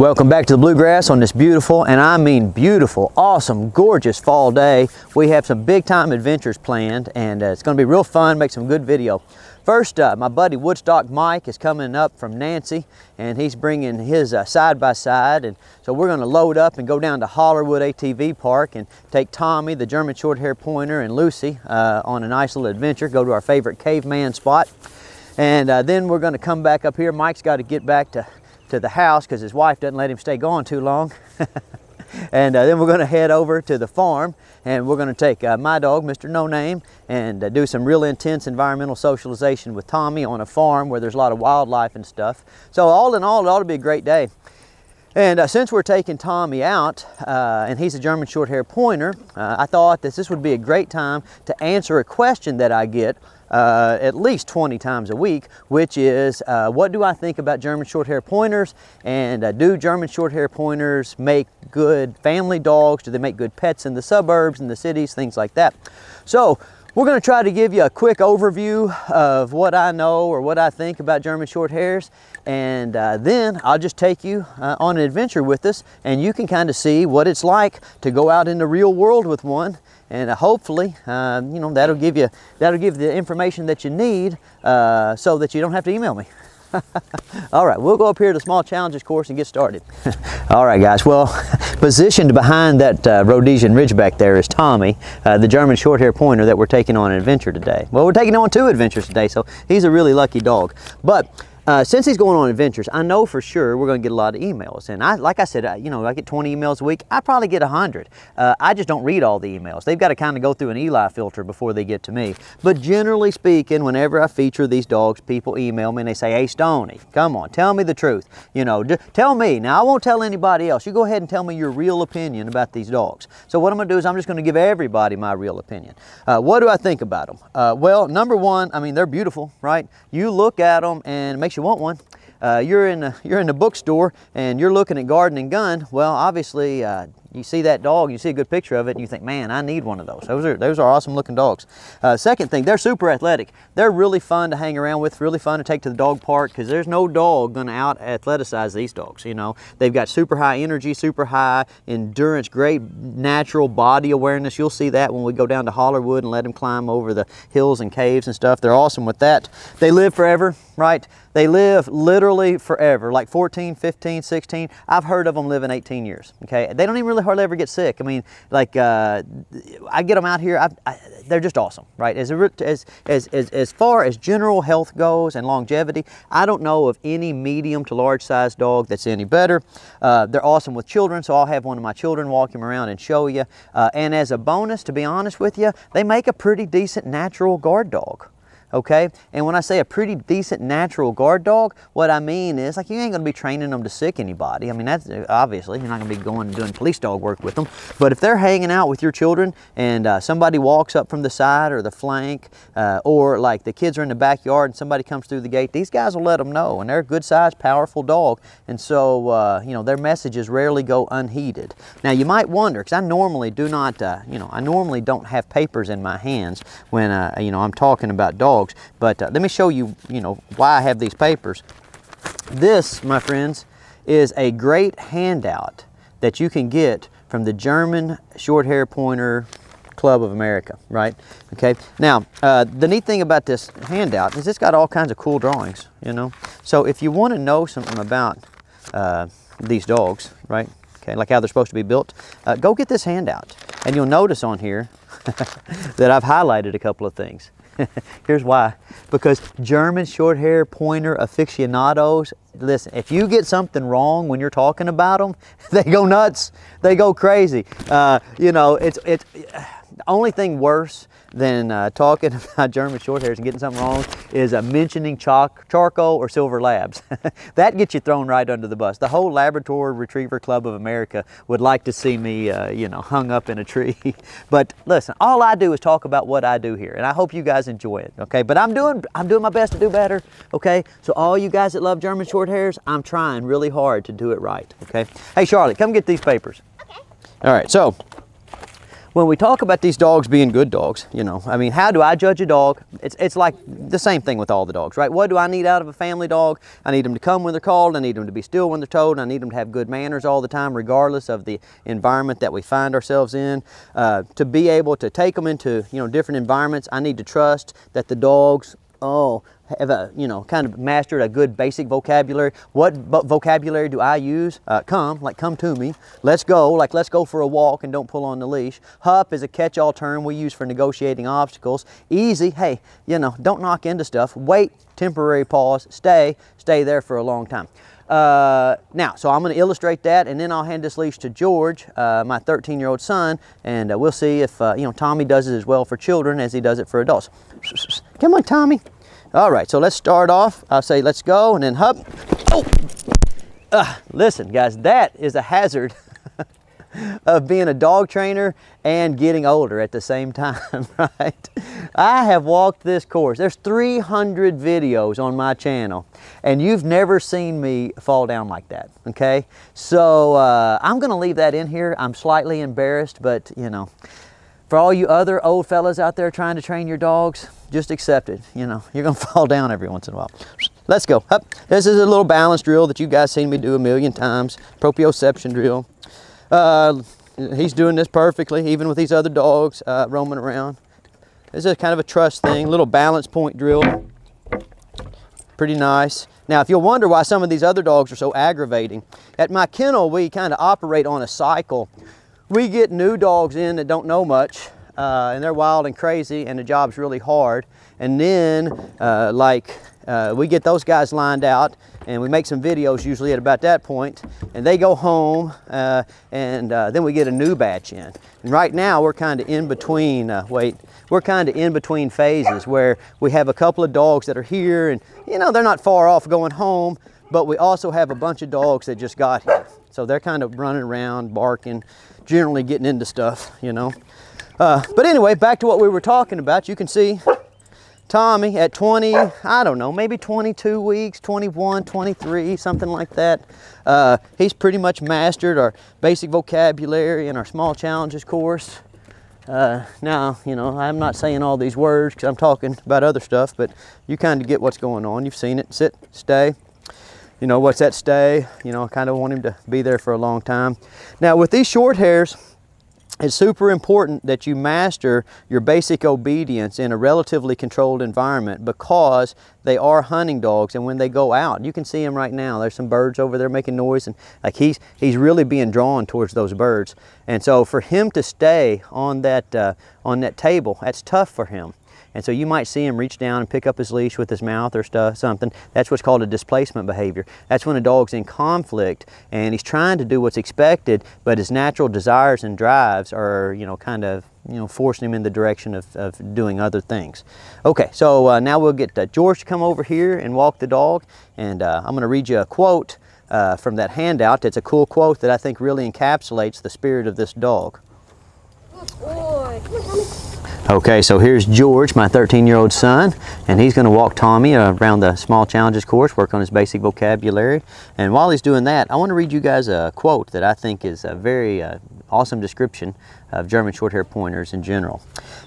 Welcome back to the Bluegrass on this beautiful, and I mean beautiful, awesome, gorgeous fall day. We have some big time adventures planned and uh, it's gonna be real fun, make some good video. First, uh, my buddy Woodstock Mike is coming up from Nancy and he's bringing his uh, side-by-side -side, and so we're gonna load up and go down to Hollerwood ATV Park and take Tommy, the German Shorthair Pointer, and Lucy uh, on a nice little adventure, go to our favorite caveman spot. And uh, then we're gonna come back up here. Mike's got to get back to to the house because his wife doesn't let him stay gone too long. and uh, then we're going to head over to the farm and we're going to take uh, my dog, Mr. No Name, and uh, do some real intense environmental socialization with Tommy on a farm where there's a lot of wildlife and stuff. So all in all, it ought to be a great day. And uh, since we're taking Tommy out, uh, and he's a German short hair pointer, uh, I thought that this would be a great time to answer a question that I get uh, at least 20 times a week, which is uh, what do I think about German short hair pointers and uh, do German short hair pointers make good family dogs? Do they make good pets in the suburbs, in the cities, things like that? So we're going to try to give you a quick overview of what I know or what I think about German short hairs and uh, then I'll just take you uh, on an adventure with us and you can kind of see what it's like to go out in the real world with one and uh, hopefully uh, you know that'll give you that'll give the information that you need uh, so that you don't have to email me. All right we'll go up here to the small challenges course and get started. All right guys well positioned behind that uh, Rhodesian Ridgeback there is Tommy uh, the German short hair pointer that we're taking on an adventure today. Well we're taking on two adventures today so he's a really lucky dog. But uh, since he's going on adventures, I know for sure we're going to get a lot of emails. And I, like I said, I, you know, I get 20 emails a week. I probably get 100. Uh, I just don't read all the emails. They've got to kind of go through an Eli filter before they get to me. But generally speaking, whenever I feature these dogs, people email me and they say, hey, Stonnie, come on, tell me the truth. You know, tell me. Now, I won't tell anybody else. You go ahead and tell me your real opinion about these dogs. So what I'm going to do is I'm just going to give everybody my real opinion. Uh, what do I think about them? Uh, well, number one, I mean, they're beautiful, right? You look at them and it makes you want one. Uh, you're in a, you're in the bookstore and you're looking at Garden and Gun, well, obviously uh, you see that dog, you see a good picture of it, and you think, man, I need one of those. Those are, those are awesome looking dogs. Uh, second thing, they're super athletic. They're really fun to hang around with, really fun to take to the dog park, because there's no dog gonna out athleticize these dogs, you know. They've got super high energy, super high endurance, great natural body awareness. You'll see that when we go down to Hollerwood and let them climb over the hills and caves and stuff. They're awesome with that. They live forever, right? They live literally forever, like 14, 15, 16. I've heard of them living 18 years, okay? They don't even really really hardly ever get sick. I mean, like uh, I get them out here, I, I, they're just awesome, right? As, as, as, as, as far as general health goes and longevity, I don't know of any medium to large size dog that's any better. Uh, they're awesome with children, so I'll have one of my children walk him around and show you. Uh, and as a bonus, to be honest with you, they make a pretty decent natural guard dog okay? And when I say a pretty decent natural guard dog, what I mean is like you ain't gonna be training them to sick anybody. I mean, that's obviously, you're not gonna be going and doing police dog work with them. But if they're hanging out with your children and uh, somebody walks up from the side or the flank, uh, or like the kids are in the backyard and somebody comes through the gate, these guys will let them know. And they're a good sized, powerful dog. And so, uh, you know, their messages rarely go unheeded. Now you might wonder, because I normally do not, uh, you know, I normally don't have papers in my hands when, uh, you know, I'm talking about dogs But uh, let me show you, you know, why I have these papers. This, my friends, is a great handout that you can get from the German Short Hair Pointer Club of America, right? Okay, now, uh, the neat thing about this handout is it's got all kinds of cool drawings, you know? So if you want to know something about uh, these dogs, right? Okay, like how they're supposed to be built, uh, go get this handout. And you'll notice on here that I've highlighted a couple of things. Here's why. Because German short hair pointer aficionados, listen, if you get something wrong when you're talking about them, they go nuts. They go crazy. Uh, you know, it's, it's the only thing worse than uh, talking about German Shorthairs and getting something wrong is uh, mentioning chalk, charcoal or silver labs. that gets you thrown right under the bus. The whole Labrador Retriever Club of America would like to see me, uh, you know, hung up in a tree. but listen, all I do is talk about what I do here, and I hope you guys enjoy it. Okay, but I'm doing I'm doing my best to do better. Okay, so all you guys that love German Shorthairs, I'm trying really hard to do it right. Okay. Hey Charlotte, come get these papers. Okay. All right, so when we talk about these dogs being good dogs, you know, I mean, how do I judge a dog? It's, it's like the same thing with all the dogs, right? What do I need out of a family dog? I need them to come when they're called. I need them to be still when they're told. I need them to have good manners all the time, regardless of the environment that we find ourselves in. Uh, to be able to take them into, you know, different environments, I need to trust that the dogs oh, have a, you know, kind of mastered a good basic vocabulary. What vocabulary do I use? Uh, come, like come to me. Let's go, like let's go for a walk and don't pull on the leash. Hup is a catch-all term we use for negotiating obstacles. Easy, hey, you know, don't knock into stuff. Wait, temporary pause, stay, stay there for a long time. Uh, now, so I'm going to illustrate that, and then I'll hand this leash to George, uh, my 13-year-old son, and uh, we'll see if uh, you know Tommy does it as well for children as he does it for adults. Come on, Tommy. All right, so let's start off. I'll say let's go, and then hup. Oh, uh, listen, guys, that is a hazard. of being a dog trainer and getting older at the same time, right? I have walked this course. There's 300 videos on my channel and you've never seen me fall down like that, okay? So uh, I'm gonna leave that in here. I'm slightly embarrassed, but you know, for all you other old fellas out there trying to train your dogs, just accept it. You know, you're gonna fall down every once in a while. Let's go. Up. This is a little balance drill that you guys seen me do a million times. Proprioception drill. Uh, he's doing this perfectly, even with these other dogs uh, roaming around. This is kind of a trust thing, little balance point drill. Pretty nice. Now, if you'll wonder why some of these other dogs are so aggravating, at my kennel, we kind of operate on a cycle. We get new dogs in that don't know much, uh, and they're wild and crazy, and the job's really hard. And then, uh, like, uh, we get those guys lined out, and we make some videos usually at about that point and they go home uh, and uh, then we get a new batch in and right now we're kind of in between uh, wait we're kind of in between phases where we have a couple of dogs that are here and you know they're not far off going home but we also have a bunch of dogs that just got here so they're kind of running around barking generally getting into stuff you know uh, but anyway back to what we were talking about you can see Tommy at 20, I don't know, maybe 22 weeks, 21, 23, something like that. Uh, he's pretty much mastered our basic vocabulary in our small challenges course. Uh, now, you know, I'm not saying all these words because I'm talking about other stuff, but you kind of get what's going on. You've seen it. Sit, stay. You know, what's that stay? You know, I kind of want him to be there for a long time. Now, with these short hairs, it's super important that you master your basic obedience in a relatively controlled environment because they are hunting dogs and when they go out you can see them right now there's some birds over there making noise and like he's he's really being drawn towards those birds and so for him to stay on that uh, on that table that's tough for him and so you might see him reach down and pick up his leash with his mouth or stuff, something. That's what's called a displacement behavior. That's when a dog's in conflict and he's trying to do what's expected, but his natural desires and drives are, you know, kind of you know, forcing him in the direction of, of doing other things. Okay, so uh, now we'll get uh, George to come over here and walk the dog, and uh, I'm going to read you a quote uh, from that handout. It's a cool quote that I think really encapsulates the spirit of this dog. Okay, so here's George, my 13-year-old son, and he's going to walk Tommy around the Small Challenges course, work on his basic vocabulary. And while he's doing that, I want to read you guys a quote that I think is a very uh, awesome description of German Shorthair Pointers in general.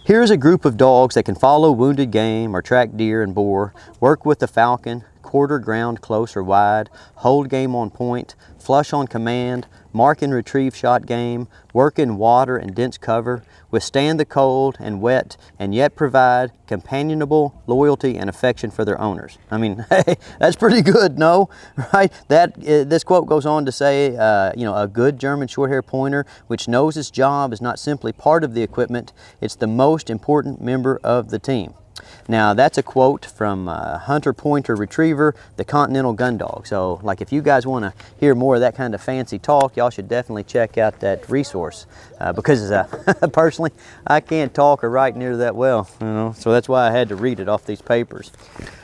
Here's a group of dogs that can follow wounded game or track deer and boar, work with the falcon, quarter ground close or wide, hold game on point, flush on command, mark and retrieve shot game, work in water and dense cover, withstand the cold and wet, and yet provide companionable loyalty and affection for their owners. I mean, hey, that's pretty good, no? Right? That uh, This quote goes on to say, uh, you know, a good German Shorthair Pointer which knows its job is not simply part of the equipment, it's the most important member of the team. Now that's a quote from uh, Hunter Pointer Retriever, the Continental Gun Dog. So like if you guys want to hear more of that kind of fancy talk, y'all should definitely check out that resource uh, because uh, personally I can't talk or write near that well, you know, so that's why I had to read it off these papers.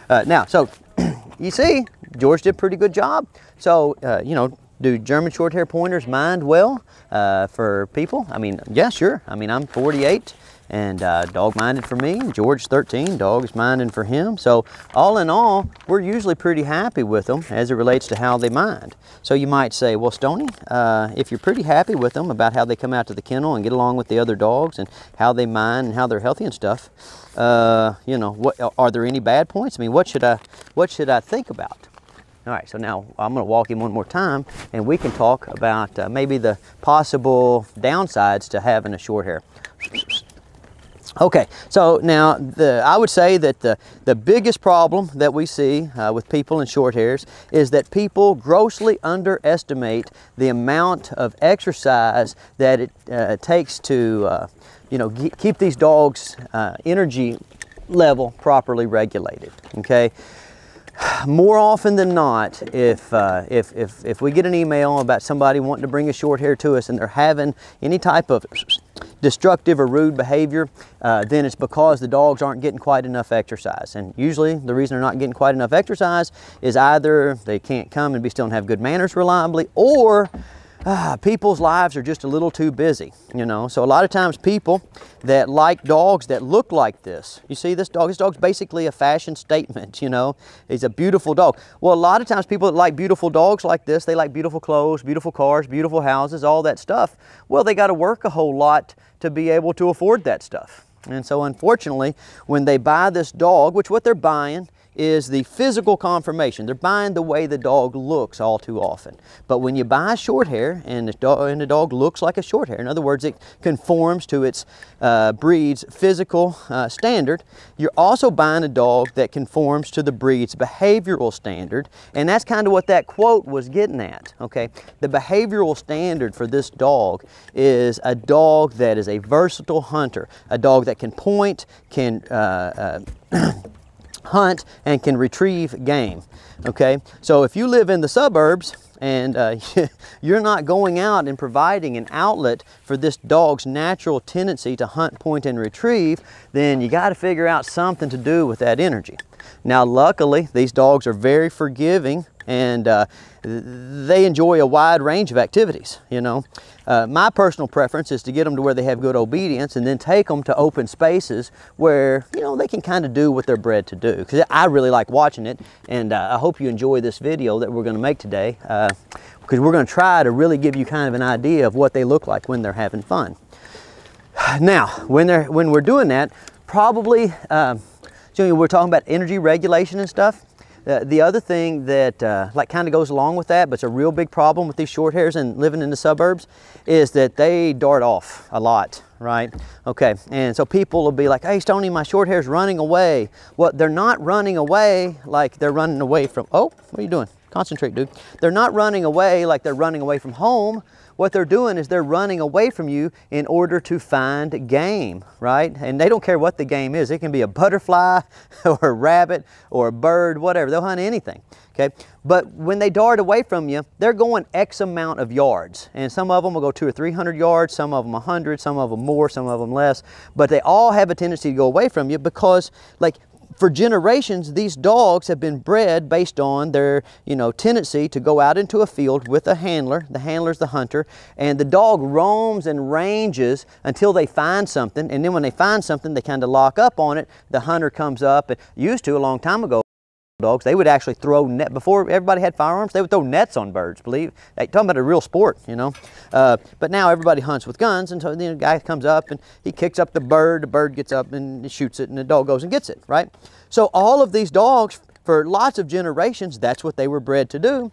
Uh, now, so you see, George did a pretty good job. So, uh, you know, do German Shorthair Pointers mind well uh, for people? I mean, yeah, sure. I mean, I'm 48 and uh, dog minded for me. George 13, dog is minding for him. So all in all, we're usually pretty happy with them as it relates to how they mind. So you might say, well, Stonnie, uh, if you're pretty happy with them about how they come out to the kennel and get along with the other dogs and how they mind and how they're healthy and stuff, uh, you know, what are there any bad points? I mean, what should I, what should I think about? All right, so now I'm going to walk him one more time and we can talk about uh, maybe the possible downsides to having a short hair. Okay, so now the, I would say that the, the biggest problem that we see uh, with people in short hairs is that people grossly underestimate the amount of exercise that it uh, takes to uh, you know, keep these dogs' uh, energy level properly regulated, okay? more often than not, if, uh, if, if, if we get an email about somebody wanting to bring a short hair to us and they're having any type of destructive or rude behavior, uh, then it's because the dogs aren't getting quite enough exercise. And usually the reason they're not getting quite enough exercise is either they can't come and be still and have good manners reliably, or ah, people's lives are just a little too busy, you know. So a lot of times people that like dogs that look like this, you see this dog, this dog's basically a fashion statement, you know. He's a beautiful dog. Well, a lot of times people that like beautiful dogs like this, they like beautiful clothes, beautiful cars, beautiful houses, all that stuff. Well, they got to work a whole lot to be able to afford that stuff. And so unfortunately, when they buy this dog, which what they're buying is the physical confirmation. They're buying the way the dog looks all too often. But when you buy short hair and the dog, and the dog looks like a short hair, in other words, it conforms to its uh, breed's physical uh, standard, you're also buying a dog that conforms to the breed's behavioral standard. And that's kind of what that quote was getting at, okay? The behavioral standard for this dog is a dog that is a versatile hunter, a dog that can point, can uh, uh hunt and can retrieve game. Okay, so if you live in the suburbs and uh, you're not going out and providing an outlet for this dog's natural tendency to hunt, point, and retrieve, then you got to figure out something to do with that energy. Now, luckily, these dogs are very forgiving and uh, they enjoy a wide range of activities, you know. Uh, my personal preference is to get them to where they have good obedience and then take them to open spaces where, you know, they can kind of do what they're bred to do. Because I really like watching it and uh, I hope you enjoy this video that we're going to make today because uh, we're going to try to really give you kind of an idea of what they look like when they're having fun. Now, when, they're, when we're doing that, probably, uh, so we're talking about energy regulation and stuff. Uh, the other thing that uh, like kind of goes along with that, but it's a real big problem with these short hairs and living in the suburbs, is that they dart off a lot, right? Okay, and so people will be like, hey, Stonnie, my short hair's running away. Well, they're not running away like they're running away from, oh, what are you doing? Concentrate, dude. They're not running away like they're running away from home. What they're doing is they're running away from you in order to find game, right? And they don't care what the game is. It can be a butterfly or a rabbit or a bird, whatever. They'll hunt anything, okay? But when they dart away from you, they're going X amount of yards. And some of them will go two or 300 yards, some of them 100, some of them more, some of them less. But they all have a tendency to go away from you because like for generations, these dogs have been bred based on their, you know, tendency to go out into a field with a handler. The handler's the hunter, and the dog roams and ranges until they find something. And then when they find something, they kind of lock up on it. The hunter comes up, and used to a long time ago dogs, they would actually throw net, before everybody had firearms, they would throw nets on birds, believe. They, talking about a real sport, you know. Uh, but now everybody hunts with guns, and so the guy comes up and he kicks up the bird, the bird gets up and shoots it, and the dog goes and gets it, right? So all of these dogs, for lots of generations, that's what they were bred to do.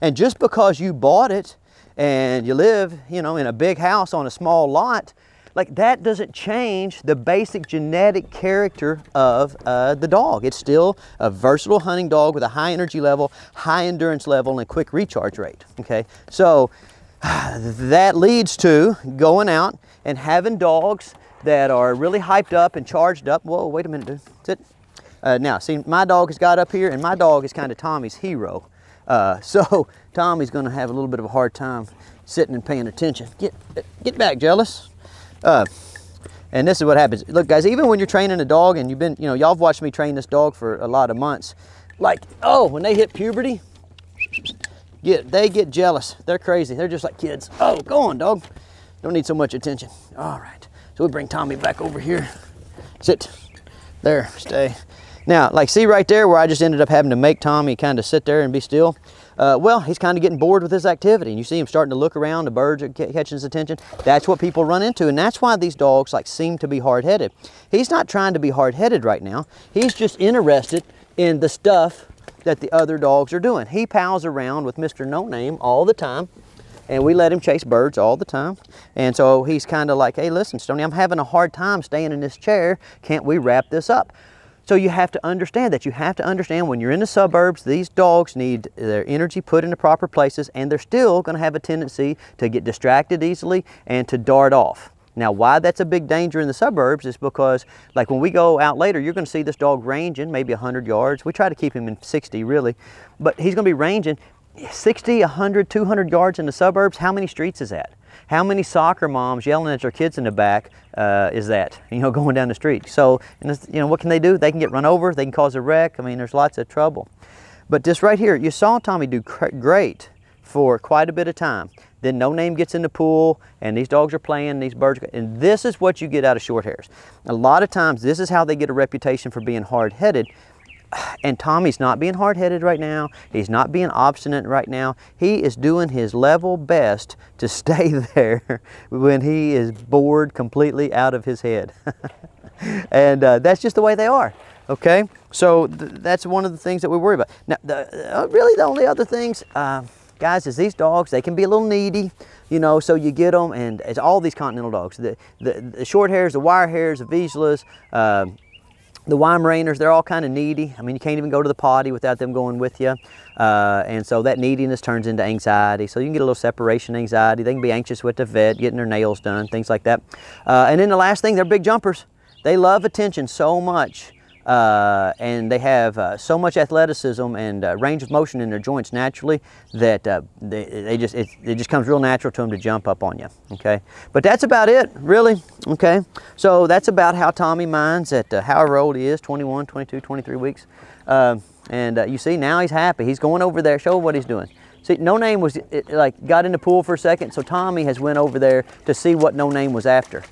And just because you bought it and you live, you know, in a big house on a small lot, like that doesn't change the basic genetic character of uh, the dog. It's still a versatile hunting dog with a high energy level, high endurance level, and a quick recharge rate, okay? So that leads to going out and having dogs that are really hyped up and charged up. Whoa, wait a minute, dude, sit. Uh, now, see, my dog has got up here, and my dog is kind of Tommy's hero. Uh, so Tommy's going to have a little bit of a hard time sitting and paying attention. Get, get back, jealous. Uh, and this is what happens. Look, guys, even when you're training a dog and you've been, you know, y'all have watched me train this dog for a lot of months. Like, oh, when they hit puberty, get they get jealous. They're crazy. They're just like kids. Oh, go on, dog. Don't need so much attention. All right. So we bring Tommy back over here. Sit. There, stay. Now, like see right there where I just ended up having to make Tommy kind of sit there and be still? Uh, well, he's kind of getting bored with his activity. And you see him starting to look around, the birds catching his attention. That's what people run into. And that's why these dogs like seem to be hard-headed. He's not trying to be hard-headed right now. He's just interested in the stuff that the other dogs are doing. He pals around with Mr. No Name all the time and we let him chase birds all the time. And so he's kind of like, hey, listen, Stonnie, I'm having a hard time staying in this chair. Can't we wrap this up? So you have to understand that. You have to understand when you're in the suburbs, these dogs need their energy put into proper places and they're still going to have a tendency to get distracted easily and to dart off. Now, why that's a big danger in the suburbs is because, like when we go out later, you're going to see this dog ranging maybe 100 yards. We try to keep him in 60, really, but he's going to be ranging 60, 100, 200 yards in the suburbs. How many streets is that? How many soccer moms yelling at their kids in the back uh, is that, you know, going down the street? So, you know, what can they do? They can get run over, they can cause a wreck. I mean, there's lots of trouble. But just right here, you saw Tommy do great for quite a bit of time. Then no name gets in the pool and these dogs are playing, these birds, and this is what you get out of short hairs. A lot of times, this is how they get a reputation for being hard-headed and Tommy's not being hard-headed right now. He's not being obstinate right now. He is doing his level best to stay there when he is bored completely out of his head. and uh, that's just the way they are, okay? So th that's one of the things that we worry about. Now, the, uh, really the only other things, uh, guys, is these dogs, they can be a little needy, you know, so you get them, and it's all these continental dogs. The, the, the short hairs, the wire hairs, the Vizslas, uh, the Weimaraners, they're all kind of needy. I mean, you can't even go to the potty without them going with you. Uh, and so that neediness turns into anxiety. So you can get a little separation anxiety. They can be anxious with the vet, getting their nails done, things like that. Uh, and then the last thing, they're big jumpers. They love attention so much uh, and they have uh, so much athleticism and uh, range of motion in their joints naturally that uh, they, they, just it, it, just comes real natural to them to jump up on you okay? But that's about it really okay? So that's about how Tommy minds at uh, however old he is 21 22 23 weeks. Um, and uh, you see now he's happy. He's going over there. Show what he's doing. See, No Name was it, like got in the pool for a second, so Tommy has went over there to see what No Name was after.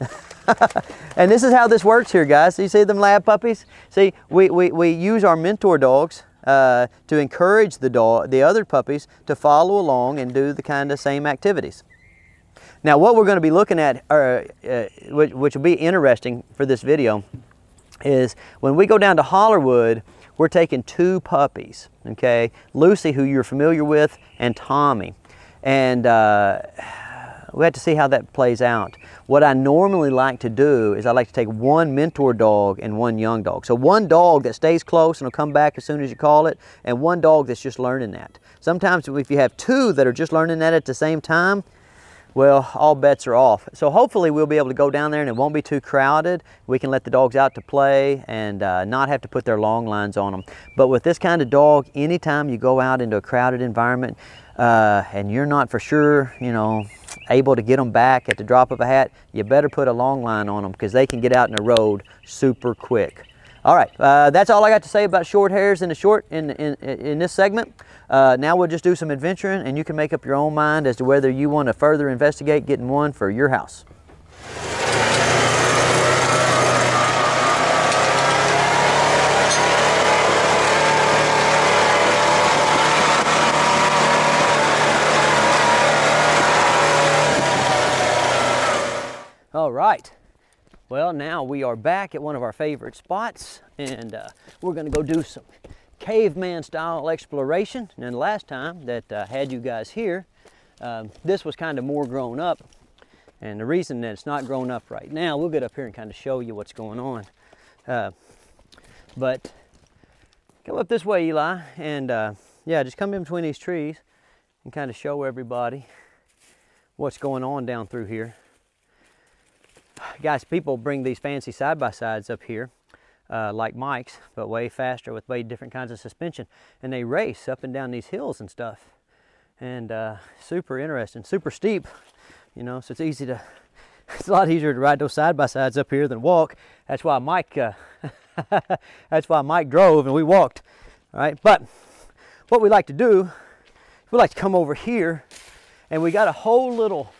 and this is how this works here, guys. you see them lab puppies? See, we, we, we use our mentor dogs uh, to encourage the, dog, the other puppies to follow along and do the kind of same activities. Now, what we're going to be looking at, uh, uh, which, which will be interesting for this video, is when we go down to Hollerwood, we're taking two puppies, okay? Lucy, who you're familiar with, and Tommy. And uh, we have to see how that plays out. What I normally like to do is I like to take one mentor dog and one young dog. So one dog that stays close and will come back as soon as you call it, and one dog that's just learning that. Sometimes if you have two that are just learning that at the same time, well, all bets are off. So hopefully we'll be able to go down there and it won't be too crowded. We can let the dogs out to play and uh, not have to put their long lines on them. But with this kind of dog, anytime you go out into a crowded environment uh, and you're not for sure, you know, able to get them back at the drop of a hat, you better put a long line on them because they can get out in the road super quick. All right, uh, that's all I got to say about short hairs in the short in, in, in this segment. Uh, now we'll just do some adventuring and you can make up your own mind as to whether you want to further investigate getting one for your house. All right. Well, now we are back at one of our favorite spots and uh, we're gonna go do some caveman style exploration. And last time that uh, had you guys here, um, this was kind of more grown up. And the reason that it's not grown up right now, we'll get up here and kind of show you what's going on. Uh, but come up this way, Eli, and uh, yeah, just come in between these trees and kind of show everybody what's going on down through here guys, people bring these fancy side-by-sides up here, uh, like Mike's, but way faster with way different kinds of suspension. And they race up and down these hills and stuff. And uh, super interesting, super steep, you know, so it's easy to, it's a lot easier to ride those side-by-sides up here than walk. That's why Mike, uh, that's why Mike drove and we walked, all right? But what we like to do, we like to come over here and we got a whole little,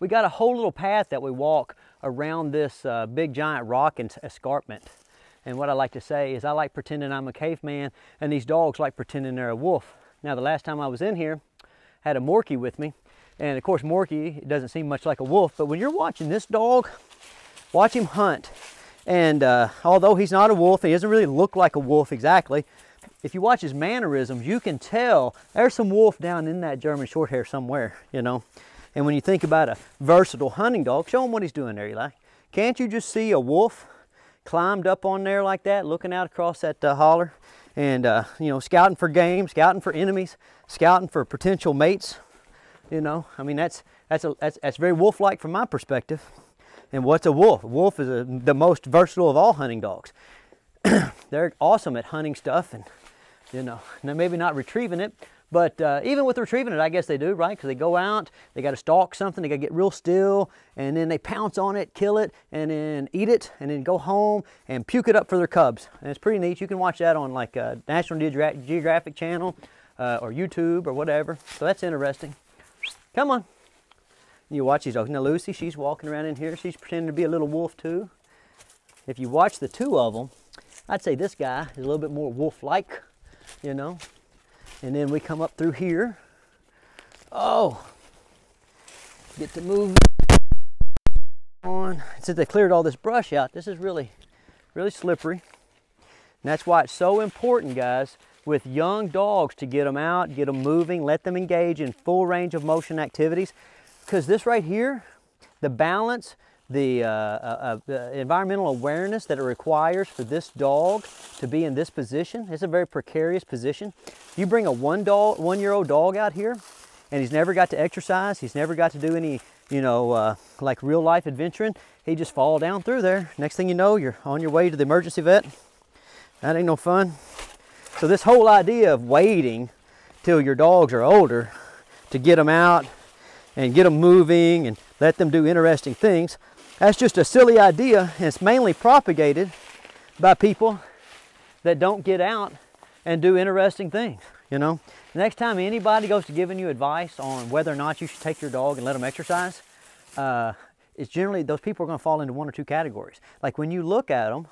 we got a whole little path that we walk around this uh, big giant rock and escarpment. And what I like to say is I like pretending I'm a caveman and these dogs like pretending they're a wolf. Now the last time I was in here, I had a Morkie with me. And of course Morkie doesn't seem much like a wolf, but when you're watching this dog, watch him hunt. And uh, although he's not a wolf, he doesn't really look like a wolf exactly, if you watch his mannerisms, you can tell there's some wolf down in that German Shorthair somewhere, you know. And when you think about a versatile hunting dog, show him what he's doing there, Eli. Can't you just see a wolf climbed up on there like that, looking out across that uh, holler and, uh, you know, scouting for game, scouting for enemies, scouting for potential mates, you know. I mean, that's, that's, a, that's, that's very wolf-like from my perspective. And what's a wolf? A wolf is a, the most versatile of all hunting dogs. They're awesome at hunting stuff and, you know, now maybe not retrieving it, but uh, even with retrieving it, I guess they do, right? Because they go out, they got to stalk something, they got to get real still, and then they pounce on it, kill it, and then eat it, and then go home and puke it up for their cubs. And it's pretty neat. You can watch that on like uh, National Geographic Channel uh, or YouTube or whatever. So that's interesting. Come on. You watch these. Now Lucy, she's walking around in here. She's pretending to be a little wolf too. If you watch the two of them, I'd say this guy is a little bit more wolf-like, you know. And then we come up through here. Oh, get to move on. Since they cleared all this brush out, this is really, really slippery. And that's why it's so important, guys, with young dogs to get them out, get them moving, let them engage in full range of motion activities. Because this right here, the balance, the, uh, uh, uh, environmental awareness that it requires for this dog to be in this position. It's a very precarious position. You bring a one dog, one year old dog out here and he's never got to exercise. He's never got to do any, you know, uh, like real life adventuring. He just fall down through there. Next thing you know, you're on your way to the emergency vet. That ain't no fun. So this whole idea of waiting till your dogs are older to get them out and get them moving and let them do interesting things that's just a silly idea, it's mainly propagated by people that don't get out and do interesting things, you know. next time anybody goes to giving you advice on whether or not you should take your dog and let them exercise, uh, it's generally, those people are gonna fall into one or two categories. Like when you look at them,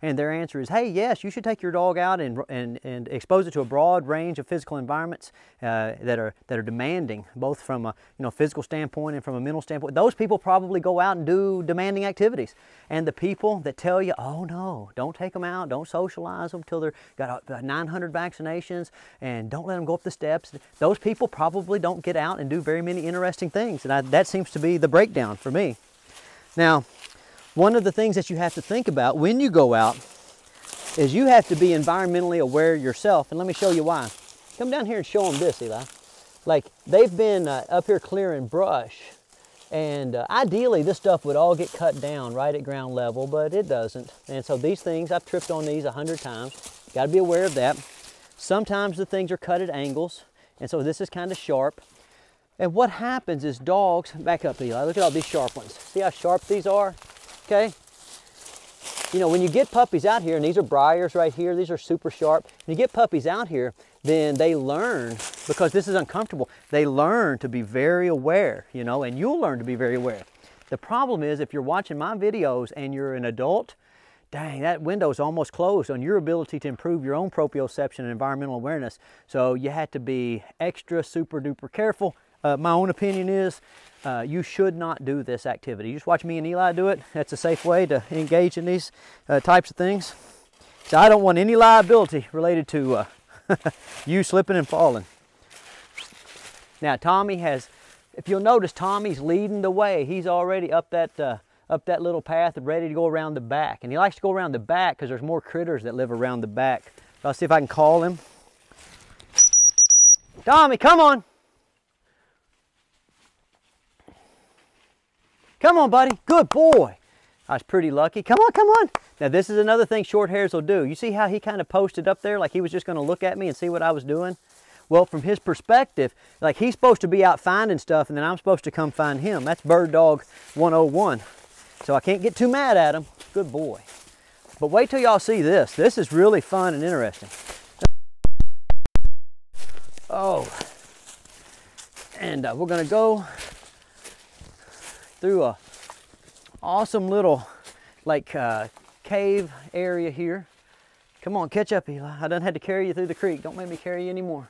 and their answer is, hey, yes, you should take your dog out and, and, and expose it to a broad range of physical environments uh, that, are, that are demanding, both from a you know, physical standpoint and from a mental standpoint. Those people probably go out and do demanding activities. And the people that tell you, oh no, don't take them out, don't socialize them till they've got 900 vaccinations, and don't let them go up the steps, those people probably don't get out and do very many interesting things. And I, that seems to be the breakdown for me. Now, one of the things that you have to think about when you go out is you have to be environmentally aware yourself. And let me show you why. Come down here and show them this, Eli. Like they've been uh, up here clearing brush and uh, ideally this stuff would all get cut down right at ground level, but it doesn't. And so these things, I've tripped on these a hundred times. Got to be aware of that. Sometimes the things are cut at angles. And so this is kind of sharp. And what happens is dogs, back up Eli, look at all these sharp ones. See how sharp these are? Okay? You know, when you get puppies out here, and these are briars right here, these are super sharp. When you get puppies out here, then they learn, because this is uncomfortable, they learn to be very aware, you know, and you'll learn to be very aware. The problem is if you're watching my videos and you're an adult, dang, that window is almost closed on your ability to improve your own proprioception and environmental awareness. So you have to be extra super duper careful. Uh, my own opinion is uh, you should not do this activity. You just watch me and Eli do it. That's a safe way to engage in these uh, types of things. So I don't want any liability related to uh, you slipping and falling. Now Tommy has, if you'll notice, Tommy's leading the way. He's already up that uh, up that little path and ready to go around the back. And he likes to go around the back because there's more critters that live around the back. I'll see if I can call him. Tommy, come on. Come on, buddy. Good boy. I was pretty lucky. Come on, come on. Now, this is another thing short hairs will do. You see how he kind of posted up there like he was just going to look at me and see what I was doing? Well, from his perspective, like he's supposed to be out finding stuff and then I'm supposed to come find him. That's Bird Dog 101. So I can't get too mad at him. Good boy. But wait till y'all see this. This is really fun and interesting. Oh. And uh, we're going to go through a awesome little like uh, cave area here. Come on, catch up, Eli. I done had to carry you through the creek. Don't make me carry you anymore.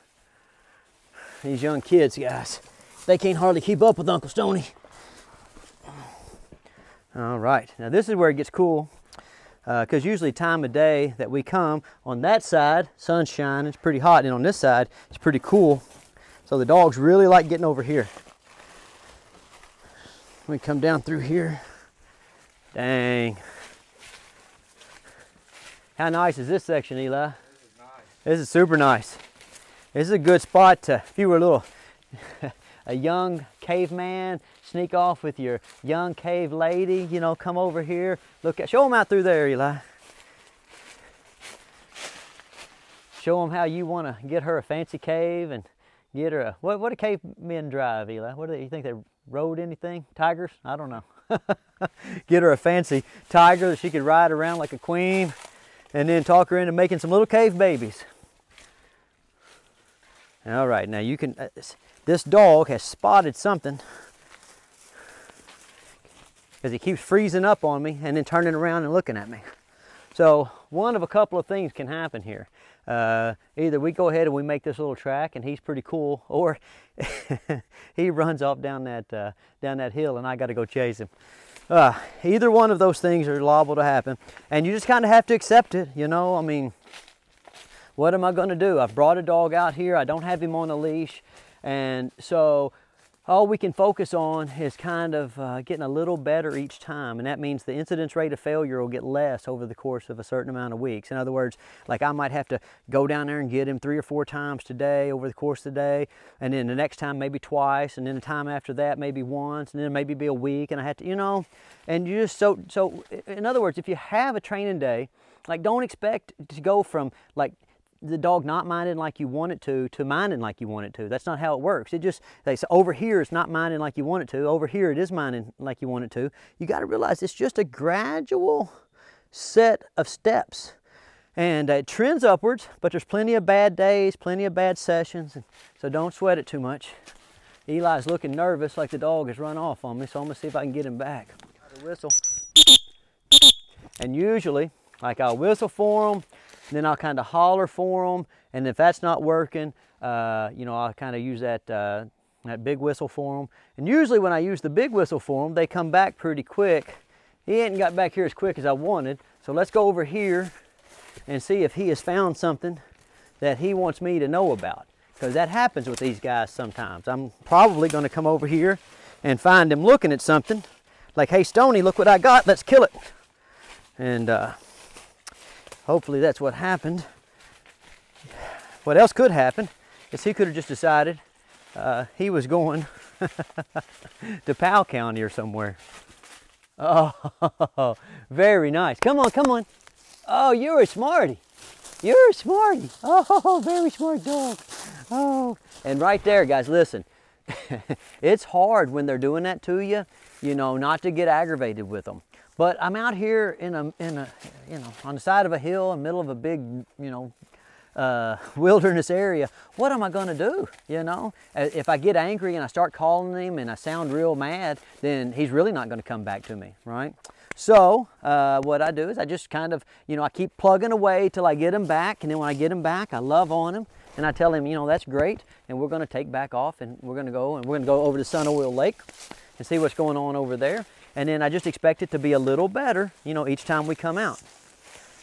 These young kids, guys, they can't hardly keep up with Uncle Stonnie. All right, now this is where it gets cool because uh, usually time of day that we come on that side, sunshine, it's pretty hot, and on this side, it's pretty cool. So the dogs really like getting over here. We come down through here. Dang. How nice is this section, Eli? This is nice. This is super nice. This is a good spot to, if you were a little, a young caveman, sneak off with your young cave lady, you know, come over here, look at, show them out through there, Eli. Show them how you want to get her a fancy cave and get her a, what, what do cavemen drive, Eli? What do they, you think they rode anything? Tigers? I don't know. get her a fancy tiger that she could ride around like a queen and then talk her into making some little cave babies. All right, now you can, uh, this dog has spotted something because he keeps freezing up on me and then turning around and looking at me. So one of a couple of things can happen here. Uh, either we go ahead and we make this little track and he's pretty cool, or he runs off down that, uh, down that hill and I got to go chase him. Uh, either one of those things are liable to happen and you just kind of have to accept it, you know, I mean, what am I going to do? I've brought a dog out here. I don't have him on a leash. And so all we can focus on is kind of uh, getting a little better each time. And that means the incidence rate of failure will get less over the course of a certain amount of weeks. In other words, like I might have to go down there and get him three or four times today over the course of the day. And then the next time maybe twice. And then the time after that maybe once. And then maybe be a week. And I have to, you know, and you just so, so in other words, if you have a training day, like don't expect to go from like the dog not minding like you want it to to minding like you want it to. That's not how it works. It just they say over here it's not minding like you want it to. Over here it is minding like you want it to. You got to realize it's just a gradual set of steps. And uh, it trends upwards, but there's plenty of bad days, plenty of bad sessions, so don't sweat it too much. Eli's looking nervous like the dog has run off on me, so I'm gonna see if I can get him back. Whistle. And usually, like I'll whistle for him, then I'll kind of holler for them. And if that's not working, uh, you know, I'll kind of use that, uh, that big whistle for them. And usually when I use the big whistle for them, they come back pretty quick. He hadn't got back here as quick as I wanted. So let's go over here and see if he has found something that he wants me to know about. Because that happens with these guys sometimes. I'm probably going to come over here and find him looking at something. Like, hey, Stonnie, look what I got. Let's kill it. And uh, Hopefully that's what happened. What else could happen is he could have just decided uh, he was going to Powell County or somewhere. Oh, very nice. Come on, come on. Oh, you're a smarty. You're a smarty. Oh, very smart dog. Oh, and right there, guys, listen. it's hard when they're doing that to you, you know, not to get aggravated with them. But I'm out here in a, in a, you know, on the side of a hill in the middle of a big, you know, uh, wilderness area. What am I going to do? You know, uh, if I get angry and I start calling him and I sound real mad, then he's really not going to come back to me, right? So uh, what I do is I just kind of, you know, I keep plugging away till I get him back. And then when I get him back, I love on him. And I tell him, you know, that's great. And we're going to take back off and we're going to go and we're going to go over to Sun Oil Lake and see what's going on over there. And then I just expect it to be a little better, you know, each time we come out.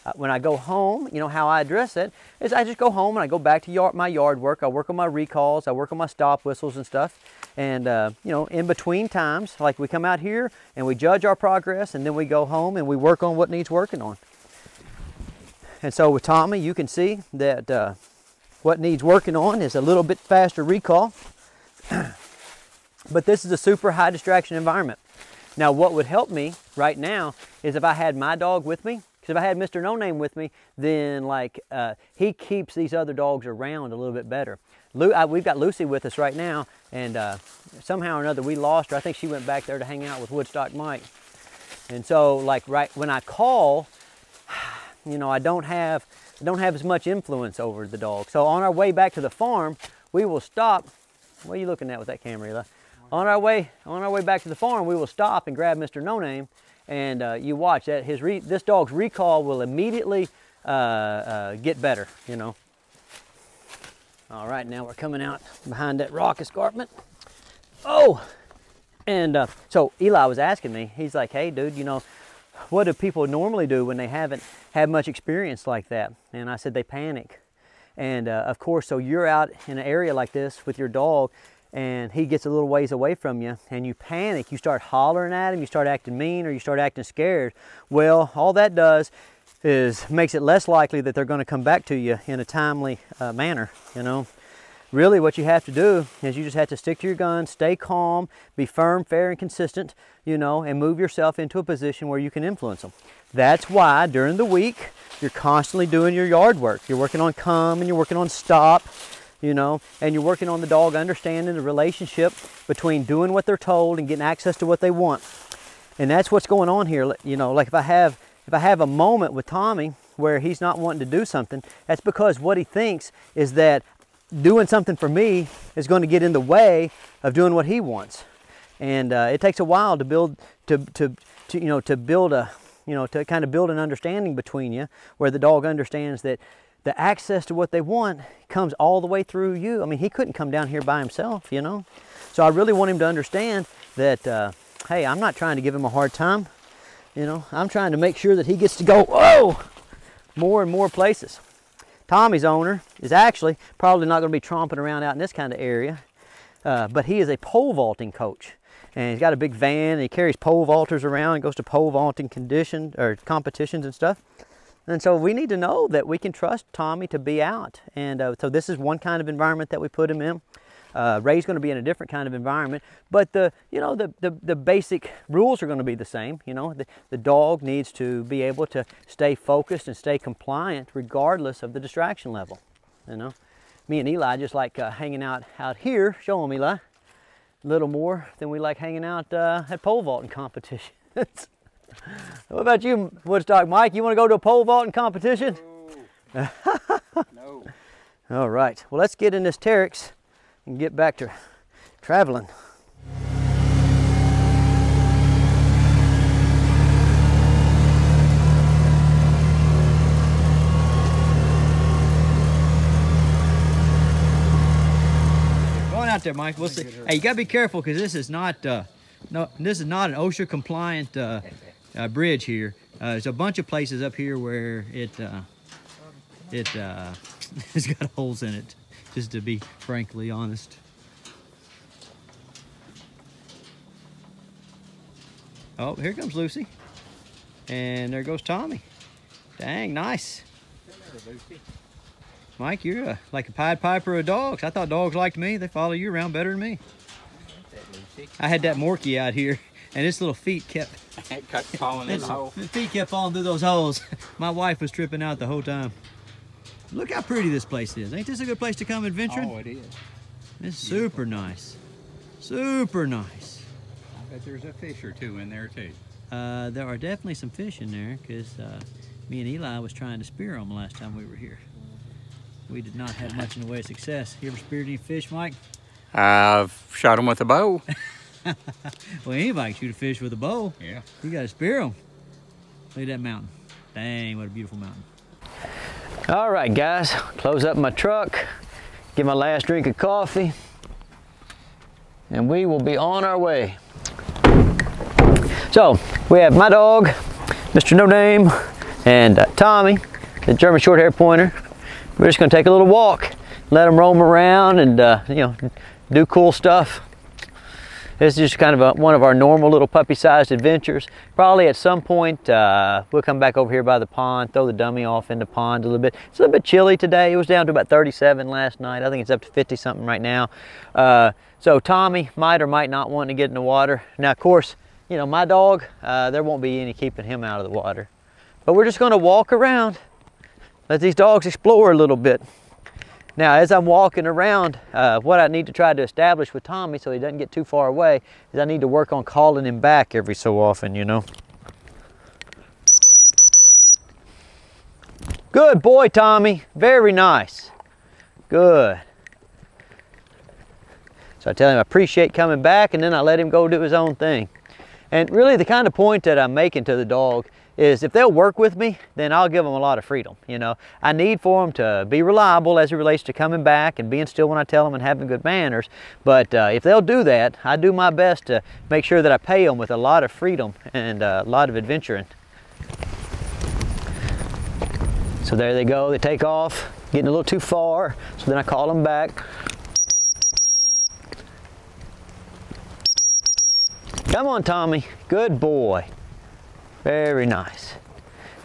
Uh, when I go home, you know, how I address it is I just go home and I go back to yard, my yard work. I work on my recalls. I work on my stop whistles and stuff. And, uh, you know, in between times, like we come out here and we judge our progress and then we go home and we work on what needs working on. And so with Tommy, you can see that uh, what needs working on is a little bit faster recall. but this is a super high distraction environment. Now, what would help me right now is if I had my dog with me, because if I had Mr. No Name with me, then like uh, he keeps these other dogs around a little bit better. Lu I, we've got Lucy with us right now, and uh, somehow or another we lost her. I think she went back there to hang out with Woodstock Mike. And so, like right when I call, you know, I don't have don't have as much influence over the dog. So on our way back to the farm, we will stop. What are you looking at with that camera, Eli? On our way, on our way back to the farm, we will stop and grab Mr. No Name, and uh, you watch that his this dog's recall will immediately uh, uh, get better, you know. All right, now we're coming out behind that rock escarpment. Oh, and uh, so Eli was asking me, he's like, hey, dude, you know, what do people normally do when they haven't had much experience like that? And I said, they panic. And uh, of course, so you're out in an area like this with your dog and he gets a little ways away from you and you panic, you start hollering at him, you start acting mean or you start acting scared. Well, all that does is makes it less likely that they're going to come back to you in a timely uh, manner, you know. Really what you have to do is you just have to stick to your guns, stay calm, be firm, fair, and consistent, you know, and move yourself into a position where you can influence them. That's why during the week, you're constantly doing your yard work. You're working on come and you're working on stop, you know, and you're working on the dog understanding the relationship between doing what they're told and getting access to what they want. And that's what's going on here. You know, like if I have if I have a moment with Tommy where he's not wanting to do something, that's because what he thinks is that doing something for me is going to get in the way of doing what he wants. And uh, it takes a while to build, to, to, to, you know, to build a, you know, to kind of build an understanding between you where the dog understands that the access to what they want comes all the way through you. I mean, he couldn't come down here by himself, you know? So I really want him to understand that, uh, hey, I'm not trying to give him a hard time. You know, I'm trying to make sure that he gets to go, whoa, more and more places. Tommy's owner is actually probably not going to be tromping around out in this kind of area, uh, but he is a pole vaulting coach. And he's got a big van and he carries pole vaulters around and goes to pole vaulting condition or competitions and stuff. And so we need to know that we can trust Tommy to be out. And uh, so this is one kind of environment that we put him in. Uh, Ray's going to be in a different kind of environment, but the you know the, the, the basic rules are going to be the same. You know, the, the dog needs to be able to stay focused and stay compliant regardless of the distraction level. You know, me and Eli just like uh, hanging out out here. Show him Eli, a little more than we like hanging out uh, at pole vaulting competitions. what about you, Woodstock Mike? You want to go to a pole vaulting competition? No. no. All right. Well, let's get in this Teryx and get back to traveling. Going out there, Mike. We'll see. Hey, you gotta be careful because this is not uh, no, this is not an OSHA compliant uh, uh, bridge here. Uh, there's a bunch of places up here where it uh, it uh, has got holes in it just to be frankly honest. Oh, here comes Lucy. And there goes Tommy. Dang, nice. Mike, you're a, like a Pied Piper of dogs. I thought dogs liked me. They follow you around better than me. I had that Morkie out here, and his little feet kept... kept falling in the hole. His feet kept falling through those holes. My wife was tripping out the whole time. Look how pretty this place is. Ain't this a good place to come adventuring? Oh, it is. It's super nice. Super nice. I bet there's a fish or two in there too. Uh, there are definitely some fish in there because uh, me and Eli was trying to spear them last time we were here. We did not have much in the way of success. You ever speared any fish, Mike? I've shot them with a bow. well, anybody can shoot a fish with a bow. Yeah. You got to spear them. Look at that mountain. Dang, what a beautiful mountain. All right, guys, close up my truck, get my last drink of coffee, and we will be on our way. So, we have my dog, Mr. No Name, and uh, Tommy, the German short hair pointer. We're just gonna take a little walk, let them roam around and, uh, you know, do cool stuff. This is just kind of a, one of our normal little puppy-sized adventures. Probably at some point, uh, we'll come back over here by the pond, throw the dummy off in the pond a little bit. It's a little bit chilly today. It was down to about 37 last night. I think it's up to 50 something right now. Uh, so Tommy might or might not want to get in the water. Now, of course, you know, my dog, uh, there won't be any keeping him out of the water. But we're just gonna walk around, let these dogs explore a little bit. Now, as I'm walking around, uh, what I need to try to establish with Tommy so he doesn't get too far away is I need to work on calling him back every so often, you know. Good boy, Tommy. Very nice. Good. So I tell him I appreciate coming back and then I let him go do his own thing. And really the kind of point that I'm making to the dog is if they'll work with me, then I'll give them a lot of freedom. You know, I need for them to be reliable as it relates to coming back and being still when I tell them and having good manners. But uh, if they'll do that, I do my best to make sure that I pay them with a lot of freedom and uh, a lot of adventuring. So there they go, they take off, getting a little too far. So then I call them back. Come on, Tommy, good boy. Very nice.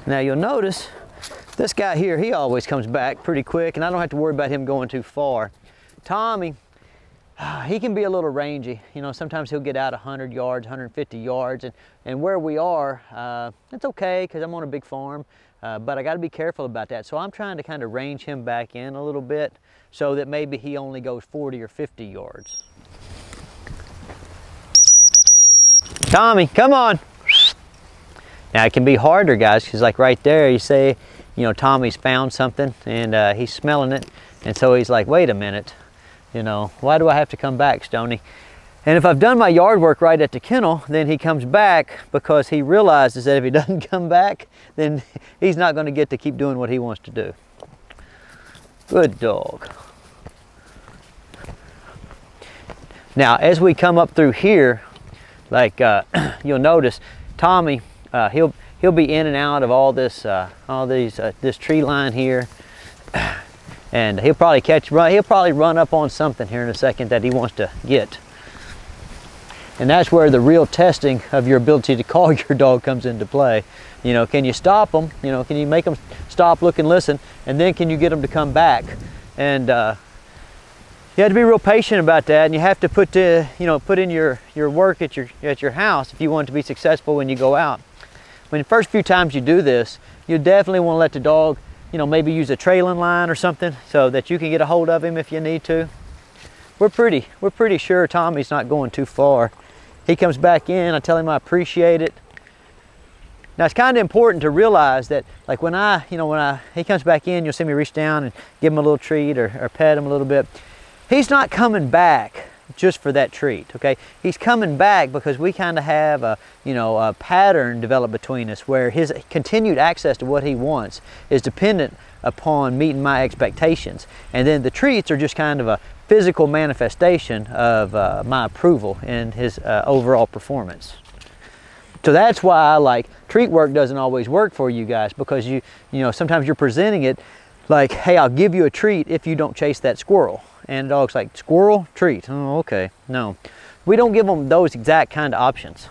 Now you'll notice this guy here, he always comes back pretty quick and I don't have to worry about him going too far. Tommy, he can be a little rangy. You know, sometimes he'll get out 100 yards, 150 yards, and, and where we are, uh, it's okay because I'm on a big farm, uh, but I got to be careful about that. So I'm trying to kind of range him back in a little bit so that maybe he only goes 40 or 50 yards. Tommy, come on. Now it can be harder, guys, because like right there, you say, you know, Tommy's found something and uh, he's smelling it. And so he's like, wait a minute, you know, why do I have to come back, Stonnie? And if I've done my yard work right at the kennel, then he comes back because he realizes that if he doesn't come back, then he's not going to get to keep doing what he wants to do. Good dog. Now, as we come up through here, like uh, you'll notice, Tommy uh, he'll he'll be in and out of all this uh, all these uh, this tree line here. And he'll probably catch run he'll probably run up on something here in a second that he wants to get. And that's where the real testing of your ability to call your dog comes into play. You know can you stop them? You know can you make them stop look and listen? And then can you get them to come back? And uh, you have to be real patient about that. And you have to put to, you know put in your your work at your at your house if you want to be successful when you go out when the first few times you do this, you definitely want to let the dog, you know, maybe use a trailing line or something so that you can get a hold of him if you need to. We're pretty, we're pretty sure Tommy's not going too far. He comes back in, I tell him I appreciate it. Now it's kind of important to realize that like when I, you know, when I, he comes back in, you'll see me reach down and give him a little treat or, or pet him a little bit. He's not coming back just for that treat, okay? He's coming back because we kind of have a, you know, a pattern developed between us where his continued access to what he wants is dependent upon meeting my expectations. And then the treats are just kind of a physical manifestation of uh, my approval in his uh, overall performance. So that's why like treat work doesn't always work for you guys because you, you know, sometimes you're presenting it like, hey, I'll give you a treat if you don't chase that squirrel and the dog's like, squirrel, treat. Oh, okay, no. We don't give them those exact kind of options.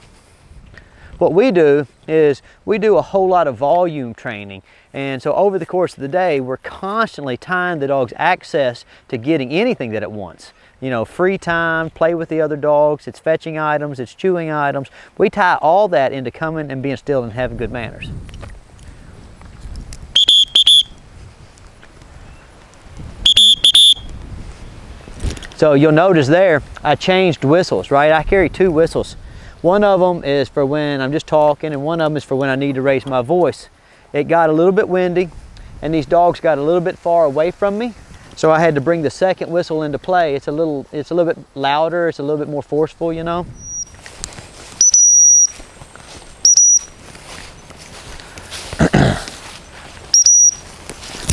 What we do is we do a whole lot of volume training. And so over the course of the day, we're constantly tying the dog's access to getting anything that it wants. You know, free time, play with the other dogs, it's fetching items, it's chewing items. We tie all that into coming and being still and having good manners. So you'll notice there, I changed whistles, right? I carry two whistles. One of them is for when I'm just talking and one of them is for when I need to raise my voice. It got a little bit windy and these dogs got a little bit far away from me. So I had to bring the second whistle into play. It's a little, it's a little bit louder, it's a little bit more forceful, you know?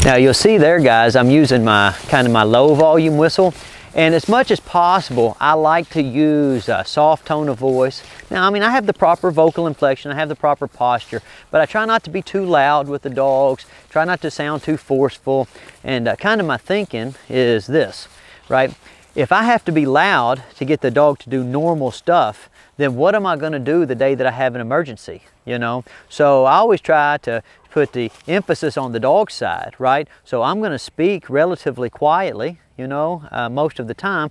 now you'll see there guys, I'm using my kind of my low volume whistle and as much as possible, I like to use a soft tone of voice. Now, I mean, I have the proper vocal inflection, I have the proper posture, but I try not to be too loud with the dogs, try not to sound too forceful. And uh, kind of my thinking is this, right? If I have to be loud to get the dog to do normal stuff, then what am I going to do the day that I have an emergency? You know, so I always try to put the emphasis on the dog side, right? So I'm going to speak relatively quietly, you know, uh, most of the time.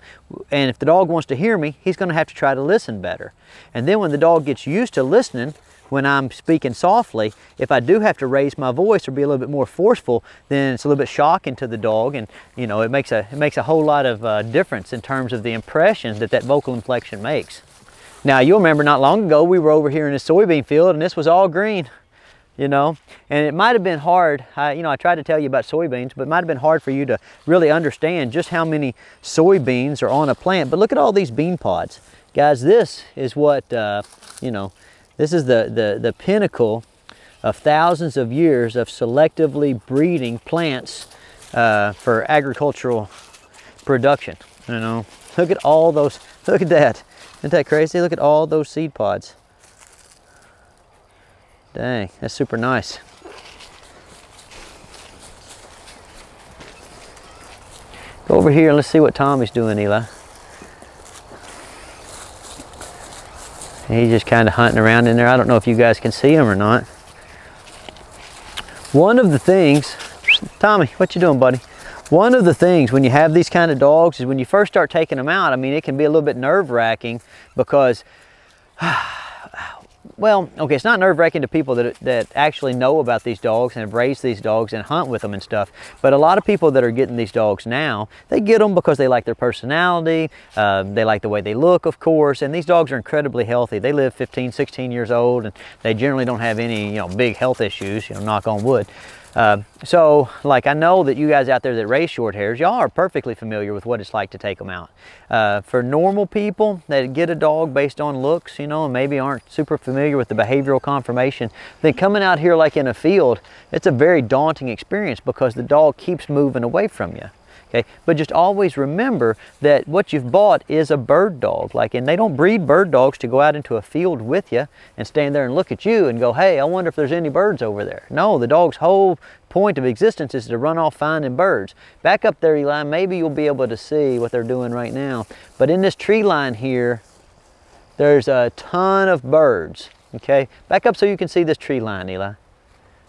And if the dog wants to hear me, he's going to have to try to listen better. And then when the dog gets used to listening, when I'm speaking softly, if I do have to raise my voice or be a little bit more forceful, then it's a little bit shocking to the dog, and you know it makes a it makes a whole lot of uh, difference in terms of the impression that that vocal inflection makes. Now you'll remember not long ago we were over here in a soybean field, and this was all green you know and it might have been hard I, you know I tried to tell you about soybeans but it might have been hard for you to really understand just how many soybeans are on a plant but look at all these bean pods Guys, this is what, uh, you know, this is the, the, the pinnacle of thousands of years of selectively breeding plants uh, for agricultural production. You know, look at all those, look at that. Isn't that crazy? Look at all those seed pods. Dang, that's super nice. Go over here and let's see what Tommy's doing, Eli. He's just kind of hunting around in there. I don't know if you guys can see him or not. One of the things, Tommy, what you doing, buddy? One of the things when you have these kind of dogs is when you first start taking them out, I mean, it can be a little bit nerve wracking because well, okay, it's not nerve-wracking to people that, that actually know about these dogs and have raised these dogs and hunt with them and stuff. But a lot of people that are getting these dogs now, they get them because they like their personality, uh, they like the way they look, of course, and these dogs are incredibly healthy. They live 15, 16 years old, and they generally don't have any, you know, big health issues, you know, knock on wood. Uh, so, like, I know that you guys out there that raise short hairs, y'all are perfectly familiar with what it's like to take them out. Uh, for normal people that get a dog based on looks, you know, and maybe aren't super familiar with the behavioral conformation, then coming out here like in a field, it's a very daunting experience because the dog keeps moving away from you. Okay, but just always remember that what you've bought is a bird dog. Like, and they don't breed bird dogs to go out into a field with you and stand there and look at you and go, hey, I wonder if there's any birds over there. No, the dog's whole point of existence is to run off finding birds. Back up there, Eli, maybe you'll be able to see what they're doing right now. But in this tree line here, there's a ton of birds. Okay, back up so you can see this tree line, Eli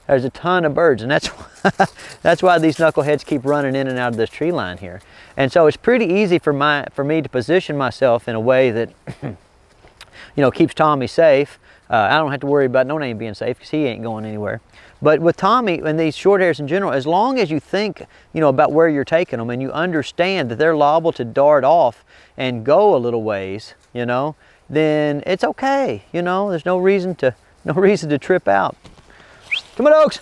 there's a ton of birds and that's why, that's why these knuckleheads keep running in and out of this tree line here. And so it's pretty easy for my for me to position myself in a way that you know keeps Tommy safe. Uh, I don't have to worry about no name being safe because he ain't going anywhere. But with Tommy and these short hairs in general as long as you think you know about where you're taking them and you understand that they're liable to dart off and go a little ways you know then it's okay you know there's no reason to no reason to trip out Come on, Oaks.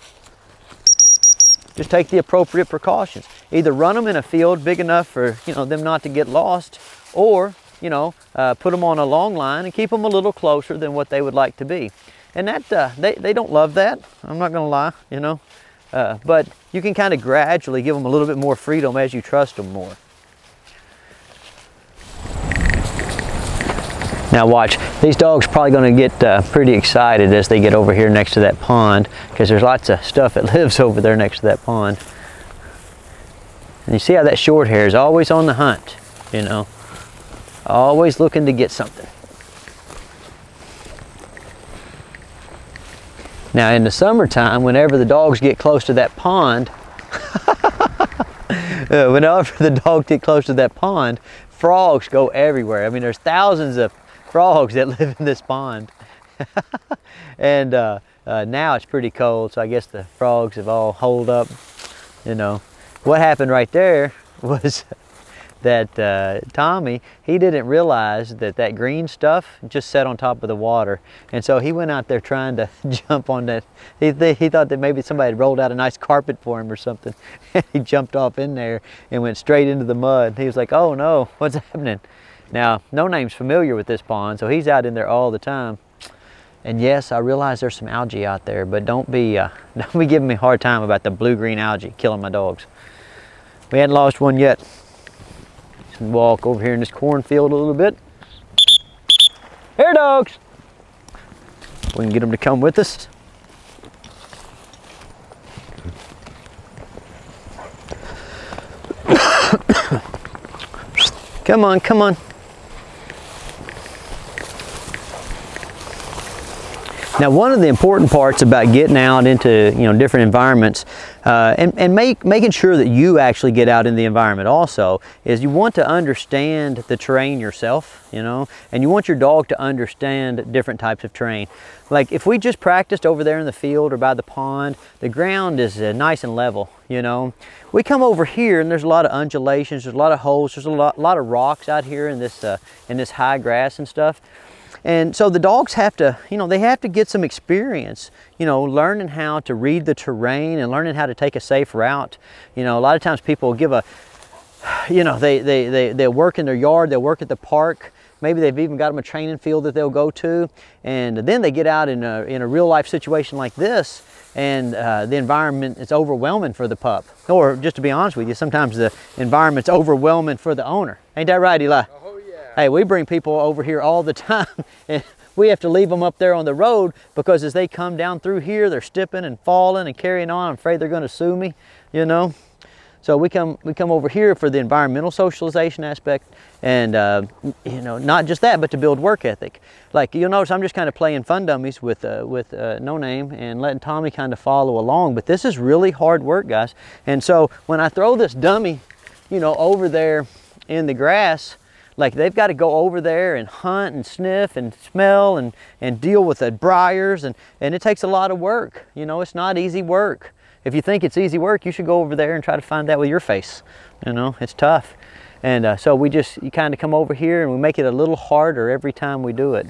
Just take the appropriate precautions. Either run them in a field big enough for you know them not to get lost, or you know uh, put them on a long line and keep them a little closer than what they would like to be. And that uh, they they don't love that. I'm not gonna lie, you know. Uh, but you can kind of gradually give them a little bit more freedom as you trust them more. Now watch, these dogs probably going to get uh, pretty excited as they get over here next to that pond because there's lots of stuff that lives over there next to that pond. And you see how that short hair is always on the hunt, you know, always looking to get something. Now in the summertime, whenever the dogs get close to that pond, uh, whenever the dogs get close to that pond, frogs go everywhere. I mean, there's thousands of frogs that live in this pond. and uh, uh, now it's pretty cold, so I guess the frogs have all holed up, you know. What happened right there was that uh, Tommy, he didn't realize that that green stuff just sat on top of the water. And so he went out there trying to jump on that. He, th he thought that maybe somebody had rolled out a nice carpet for him or something. And he jumped off in there and went straight into the mud. He was like, oh no, what's happening? Now, No Name's familiar with this pond, so he's out in there all the time. And yes, I realize there's some algae out there, but don't be, uh, don't be giving me a hard time about the blue-green algae killing my dogs. We hadn't lost one yet. Walk over here in this cornfield a little bit. Here, dogs! We can get them to come with us. come on, come on. Now, one of the important parts about getting out into you know different environments uh, and, and make, making sure that you actually get out in the environment also is you want to understand the terrain yourself, you know, and you want your dog to understand different types of terrain. Like if we just practiced over there in the field or by the pond, the ground is uh, nice and level, you know. We come over here and there's a lot of undulations, there's a lot of holes, there's a lot, lot of rocks out here in this, uh, in this high grass and stuff. And so the dogs have to, you know, they have to get some experience, you know, learning how to read the terrain and learning how to take a safe route. You know, a lot of times people give a, you know, they, they, they, they work in their yard, they work at the park, Maybe they've even got them a training field that they'll go to. And then they get out in a, in a real life situation like this and uh, the environment is overwhelming for the pup. Or just to be honest with you, sometimes the environment's overwhelming for the owner. Ain't that right, Eli? Hey, we bring people over here all the time and we have to leave them up there on the road because as they come down through here, they're stipping and falling and carrying on. I'm afraid they're gonna sue me, you know? So we come, we come over here for the environmental socialization aspect and, uh, you know, not just that, but to build work ethic. Like you'll notice I'm just kind of playing fun dummies with, uh, with uh, No Name and letting Tommy kind of follow along. But this is really hard work, guys. And so when I throw this dummy, you know, over there in the grass, like they've got to go over there and hunt and sniff and smell and, and deal with the briars and, and it takes a lot of work. You know, it's not easy work. If you think it's easy work, you should go over there and try to find that with your face. You know, it's tough. And uh, so we just, you kind of come over here and we make it a little harder every time we do it.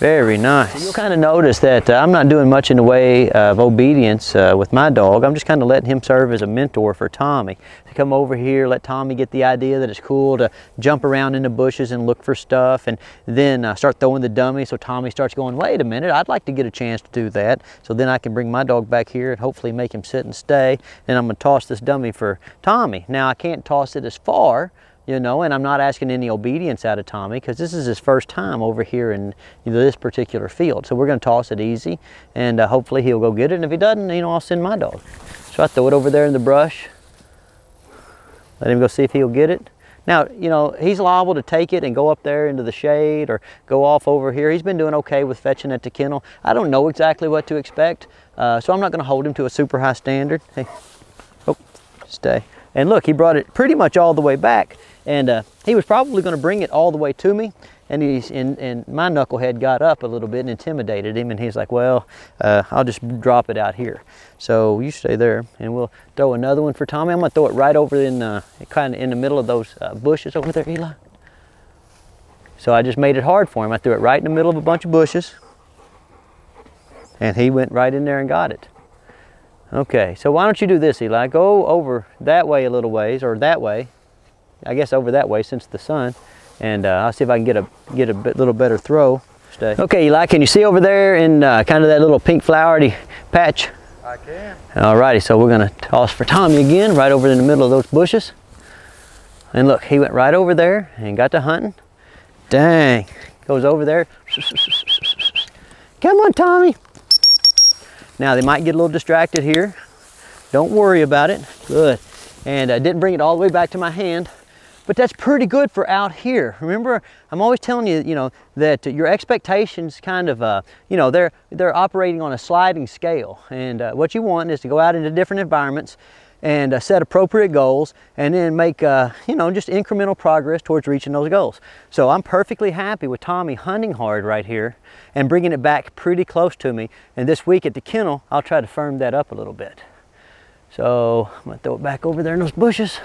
Very nice. You'll kind of notice that uh, I'm not doing much in the way of obedience uh, with my dog. I'm just kind of letting him serve as a mentor for Tommy. To come over here, let Tommy get the idea that it's cool to jump around in the bushes and look for stuff and then uh, start throwing the dummy so Tommy starts going, wait a minute, I'd like to get a chance to do that. So then I can bring my dog back here and hopefully make him sit and stay. And I'm gonna toss this dummy for Tommy. Now I can't toss it as far you know, and I'm not asking any obedience out of Tommy because this is his first time over here in you know, this particular field. So we're going to toss it easy and uh, hopefully he'll go get it. And if he doesn't, you know, I'll send my dog. So I throw it over there in the brush. Let him go see if he'll get it. Now, you know, he's liable to take it and go up there into the shade or go off over here. He's been doing okay with fetching at the kennel. I don't know exactly what to expect, uh, so I'm not going to hold him to a super high standard. Hey, oh, stay. And look, he brought it pretty much all the way back. And uh, he was probably going to bring it all the way to me. And, he's, and, and my knucklehead got up a little bit and intimidated him. And he's like, well, uh, I'll just drop it out here. So you stay there and we'll throw another one for Tommy. I'm going to throw it right over in uh, kind of in the middle of those uh, bushes over there, Eli. So I just made it hard for him. I threw it right in the middle of a bunch of bushes. And he went right in there and got it. Okay, so why don't you do this, Eli? Go over that way a little ways, or that way, I guess over that way since the sun. And uh, I'll see if I can get a get a bit, little better throw. Stay. Okay, Eli, can you see over there in uh, kind of that little pink flowery patch? I can. Alrighty, so we're gonna toss for Tommy again, right over in the middle of those bushes. And look, he went right over there and got to hunting. Dang, goes over there. Come on, Tommy. Now they might get a little distracted here. Don't worry about it. Good. And I didn't bring it all the way back to my hand but that's pretty good for out here. Remember, I'm always telling you, you know, that your expectations kind of, uh, you know, they're, they're operating on a sliding scale. And uh, what you want is to go out into different environments and uh, set appropriate goals and then make, uh, you know, just incremental progress towards reaching those goals. So I'm perfectly happy with Tommy hunting hard right here and bringing it back pretty close to me. And this week at the kennel, I'll try to firm that up a little bit. So I'm gonna throw it back over there in those bushes.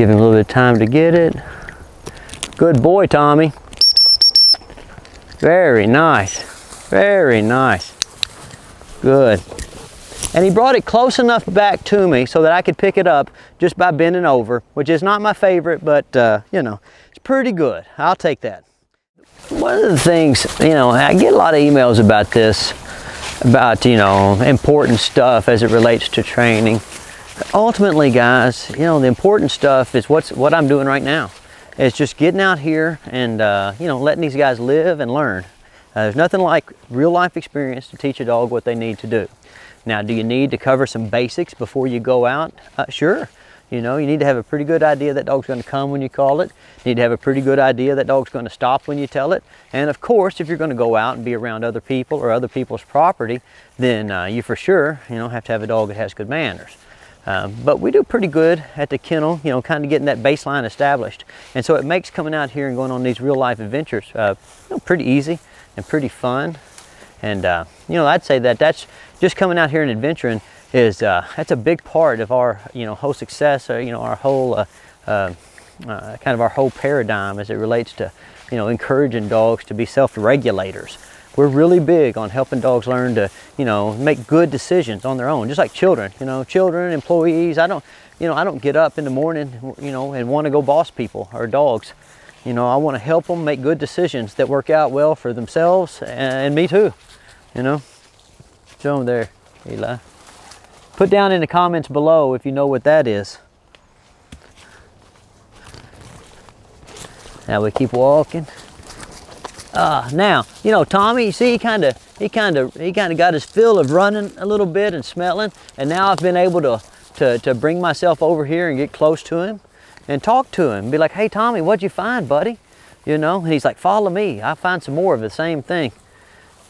Give him a little bit of time to get it. Good boy, Tommy. Very nice. Very nice. Good. And he brought it close enough back to me so that I could pick it up just by bending over, which is not my favorite, but uh, you know, it's pretty good. I'll take that. One of the things, you know, I get a lot of emails about this, about, you know, important stuff as it relates to training ultimately, guys, you know, the important stuff is what's what I'm doing right now. It's just getting out here and, uh, you know, letting these guys live and learn. Uh, there's nothing like real life experience to teach a dog what they need to do. Now, do you need to cover some basics before you go out? Uh, sure. You know, you need to have a pretty good idea that dog's going to come when you call it. You need to have a pretty good idea that dog's going to stop when you tell it. And of course, if you're going to go out and be around other people or other people's property, then uh, you for sure, you know, have to have a dog that has good manners. Um, but we do pretty good at the kennel, you know, kind of getting that baseline established. And so it makes coming out here and going on these real life adventures uh, you know, pretty easy and pretty fun. And, uh, you know, I'd say that that's just coming out here and adventuring is, uh, that's a big part of our, you know, whole success, or, you know, our whole, uh, uh, uh, kind of our whole paradigm as it relates to, you know, encouraging dogs to be self-regulators we're really big on helping dogs learn to, you know, make good decisions on their own, just like children, you know, children, employees. I don't, you know, I don't get up in the morning, you know, and want to go boss people or dogs. You know, I want to help them make good decisions that work out well for themselves and me too, you know. Show them there, Eli. Put down in the comments below if you know what that is. Now we keep walking. Uh, now, you know, Tommy, you see, he kind of, he kind of, he kind of got his fill of running a little bit and smelling, and now I've been able to, to, to bring myself over here and get close to him and talk to him. Be like, hey, Tommy, what'd you find, buddy? You know, and he's like, follow me. I'll find some more of the same thing.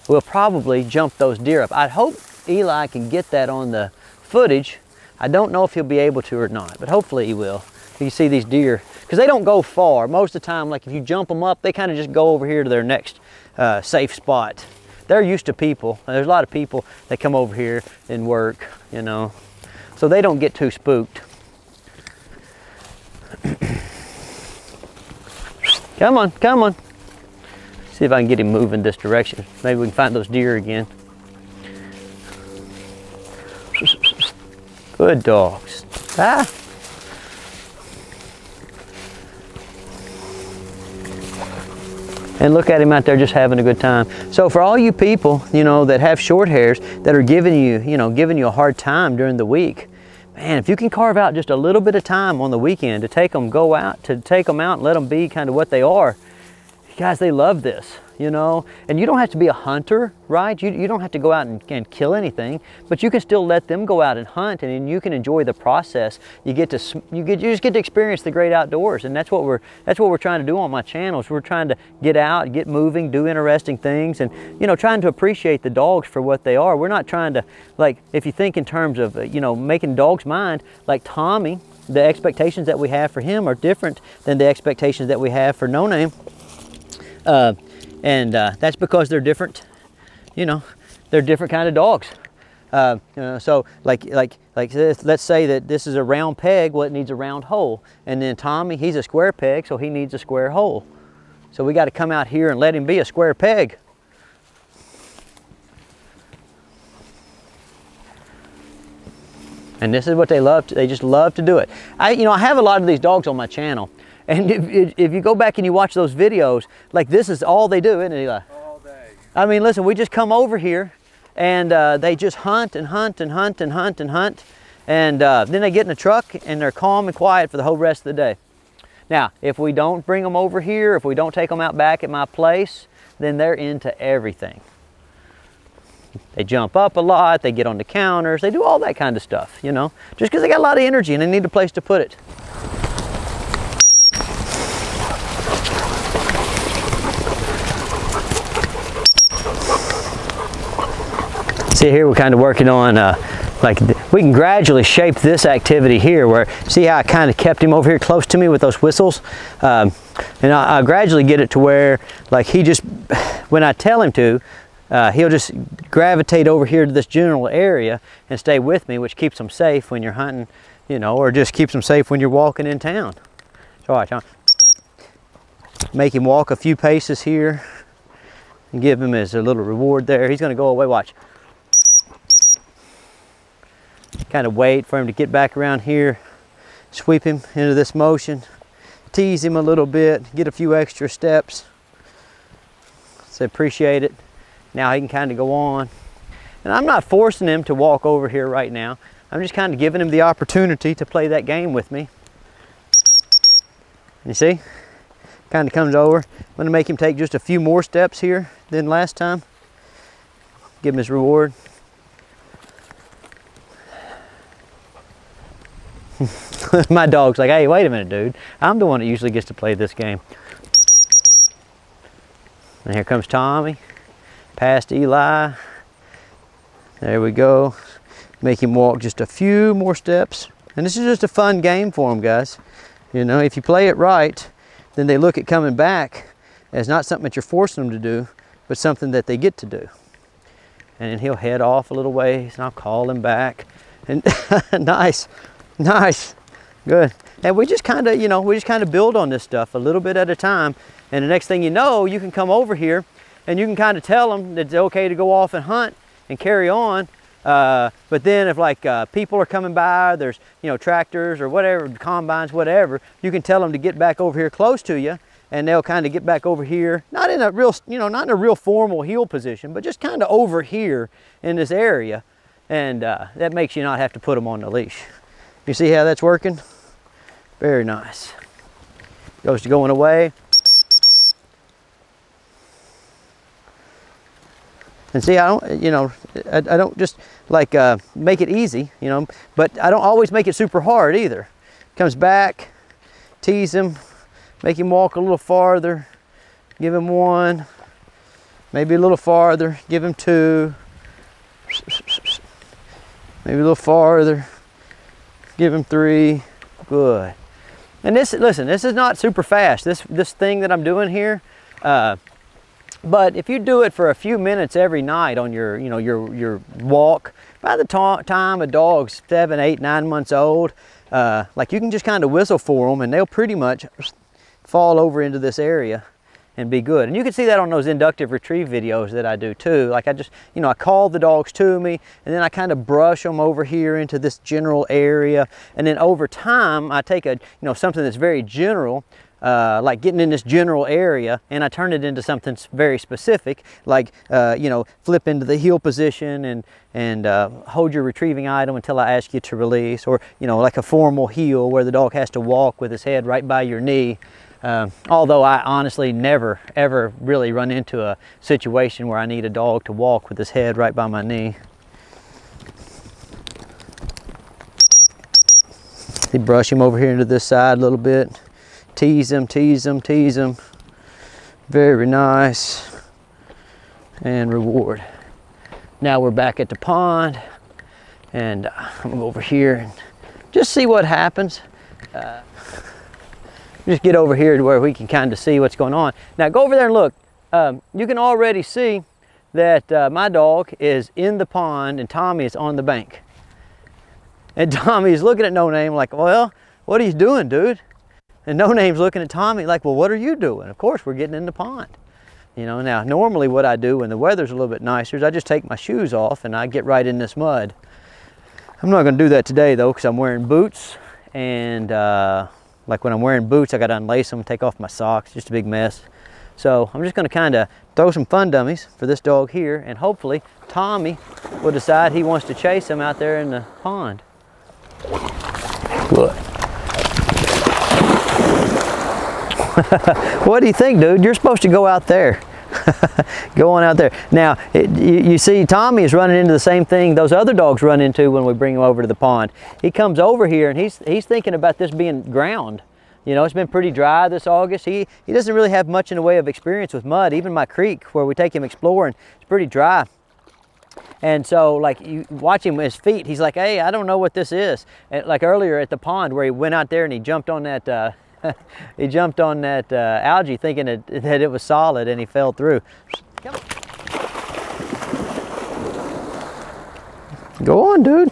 We'll probably jump those deer up. I hope Eli can get that on the footage. I don't know if he'll be able to or not, but hopefully he will. You see these deer, because they don't go far. Most of the time, like if you jump them up, they kind of just go over here to their next uh, safe spot. They're used to people. There's a lot of people that come over here and work, you know. So they don't get too spooked. come on, come on. See if I can get him moving this direction. Maybe we can find those deer again. Good dogs. Ah. And look at him out there just having a good time. So for all you people, you know, that have short hairs that are giving you, you know, giving you a hard time during the week, man, if you can carve out just a little bit of time on the weekend to take them, go out, to take them out and let them be kind of what they are, you guys, they love this you know? And you don't have to be a hunter, right? You, you don't have to go out and, and kill anything, but you can still let them go out and hunt and, and you can enjoy the process. You get to, you get, you just get to experience the great outdoors and that's what we're, that's what we're trying to do on my channels. We're trying to get out, get moving, do interesting things and, you know, trying to appreciate the dogs for what they are. We're not trying to, like, if you think in terms of, uh, you know, making dogs mind, like Tommy, the expectations that we have for him are different than the expectations that we have for No Name. Uh, and uh, that's because they're different you know they're different kind of dogs. Uh, you know, so like like like this, let's say that this is a round peg well it needs a round hole. And then Tommy he's a square peg so he needs a square hole. So we got to come out here and let him be a square peg. And this is what they love to, they just love to do it. I you know I have a lot of these dogs on my channel and if, if you go back and you watch those videos, like this is all they do, isn't it, Eli? All day. I mean, listen, we just come over here and uh, they just hunt and hunt and hunt and hunt and hunt. And uh, then they get in the truck and they're calm and quiet for the whole rest of the day. Now, if we don't bring them over here, if we don't take them out back at my place, then they're into everything. They jump up a lot, they get on the counters, they do all that kind of stuff, you know, just because they got a lot of energy and they need a place to put it. See here we're kind of working on uh, like we can gradually shape this activity here where see how I kind of kept him over here close to me with those whistles? Um, and I, I gradually get it to where like he just when I tell him to uh, he'll just gravitate over here to this general area and stay with me which keeps him safe when you're hunting you know or just keeps him safe when you're walking in town. So watch on make him walk a few paces here and give him as a little reward there. He's going to go away watch kind of wait for him to get back around here, sweep him into this motion, tease him a little bit, get a few extra steps. So appreciate it. Now he can kind of go on. And I'm not forcing him to walk over here right now. I'm just kind of giving him the opportunity to play that game with me. You see? Kind of comes over. I'm to make him take just a few more steps here than last time. Give him his reward. my dog's like, hey, wait a minute, dude. I'm the one that usually gets to play this game. And here comes Tommy, past Eli. There we go. Make him walk just a few more steps. And this is just a fun game for them, guys. You know, if you play it right, then they look at coming back as not something that you're forcing them to do, but something that they get to do. And he'll head off a little ways, and I'll call him back. And nice. Nice, good. And we just kind of, you know, we just kind of build on this stuff a little bit at a time. And the next thing you know, you can come over here and you can kind of tell them that it's okay to go off and hunt and carry on. Uh, but then if like uh, people are coming by, there's you know tractors or whatever, combines, whatever, you can tell them to get back over here close to you, and they'll kind of get back over here, not in a real you know not in a real formal heel position, but just kind of over here in this area, and uh, that makes you not have to put them on the leash. You see how that's working? Very nice. Goes to going away. And see, I don't, you know, I, I don't just like uh, make it easy, you know, but I don't always make it super hard either. Comes back, tease him, make him walk a little farther, give him one, maybe a little farther, give him two, maybe a little farther, give him three, good. And this, listen, this is not super fast. This, this thing that I'm doing here, uh, but if you do it for a few minutes every night on your, you know, your, your walk, by the time a dog's seven, eight, nine months old, uh, like you can just kind of whistle for them and they'll pretty much fall over into this area and be good. And you can see that on those inductive retrieve videos that I do too. Like I just, you know, I call the dogs to me and then I kind of brush them over here into this general area. And then over time, I take a, you know, something that's very general uh, like getting in this general area and I turn it into something very specific like uh, you know flip into the heel position and and uh, hold your retrieving item until I ask you to release or you know like a formal heel where the dog has to walk with his head right by your knee um, although I honestly never ever really run into a situation where I need a dog to walk with his head right by my knee you brush him over here into this side a little bit tease him, tease him, tease him. Very nice. And reward. Now we're back at the pond and uh, I'm gonna go over here and just see what happens. Uh, just get over here to where we can kind of see what's going on. Now go over there and look. Um, you can already see that uh, my dog is in the pond and Tommy is on the bank. And Tommy is looking at No Name like, well, what are you doing, dude? And No Name's looking at Tommy like, well, what are you doing? Of course, we're getting in the pond. You know, now normally what I do when the weather's a little bit nicer is I just take my shoes off and I get right in this mud. I'm not gonna do that today though because I'm wearing boots and uh, like when I'm wearing boots, I gotta unlace them, take off my socks, just a big mess. So I'm just gonna kinda throw some fun dummies for this dog here and hopefully Tommy will decide he wants to chase him out there in the pond. Good. what do you think, dude? You're supposed to go out there. go on out there. Now, it, you, you, see Tommy is running into the same thing those other dogs run into when we bring him over to the pond. He comes over here and he's, he's thinking about this being ground. You know, it's been pretty dry this August. He, he doesn't really have much in the way of experience with mud. Even my creek where we take him exploring, it's pretty dry. And so like you watch him his feet, he's like, hey, I don't know what this is. And like earlier at the pond where he went out there and he jumped on that uh, he jumped on that uh, algae thinking that, that it was solid and he fell through. Go on, dude.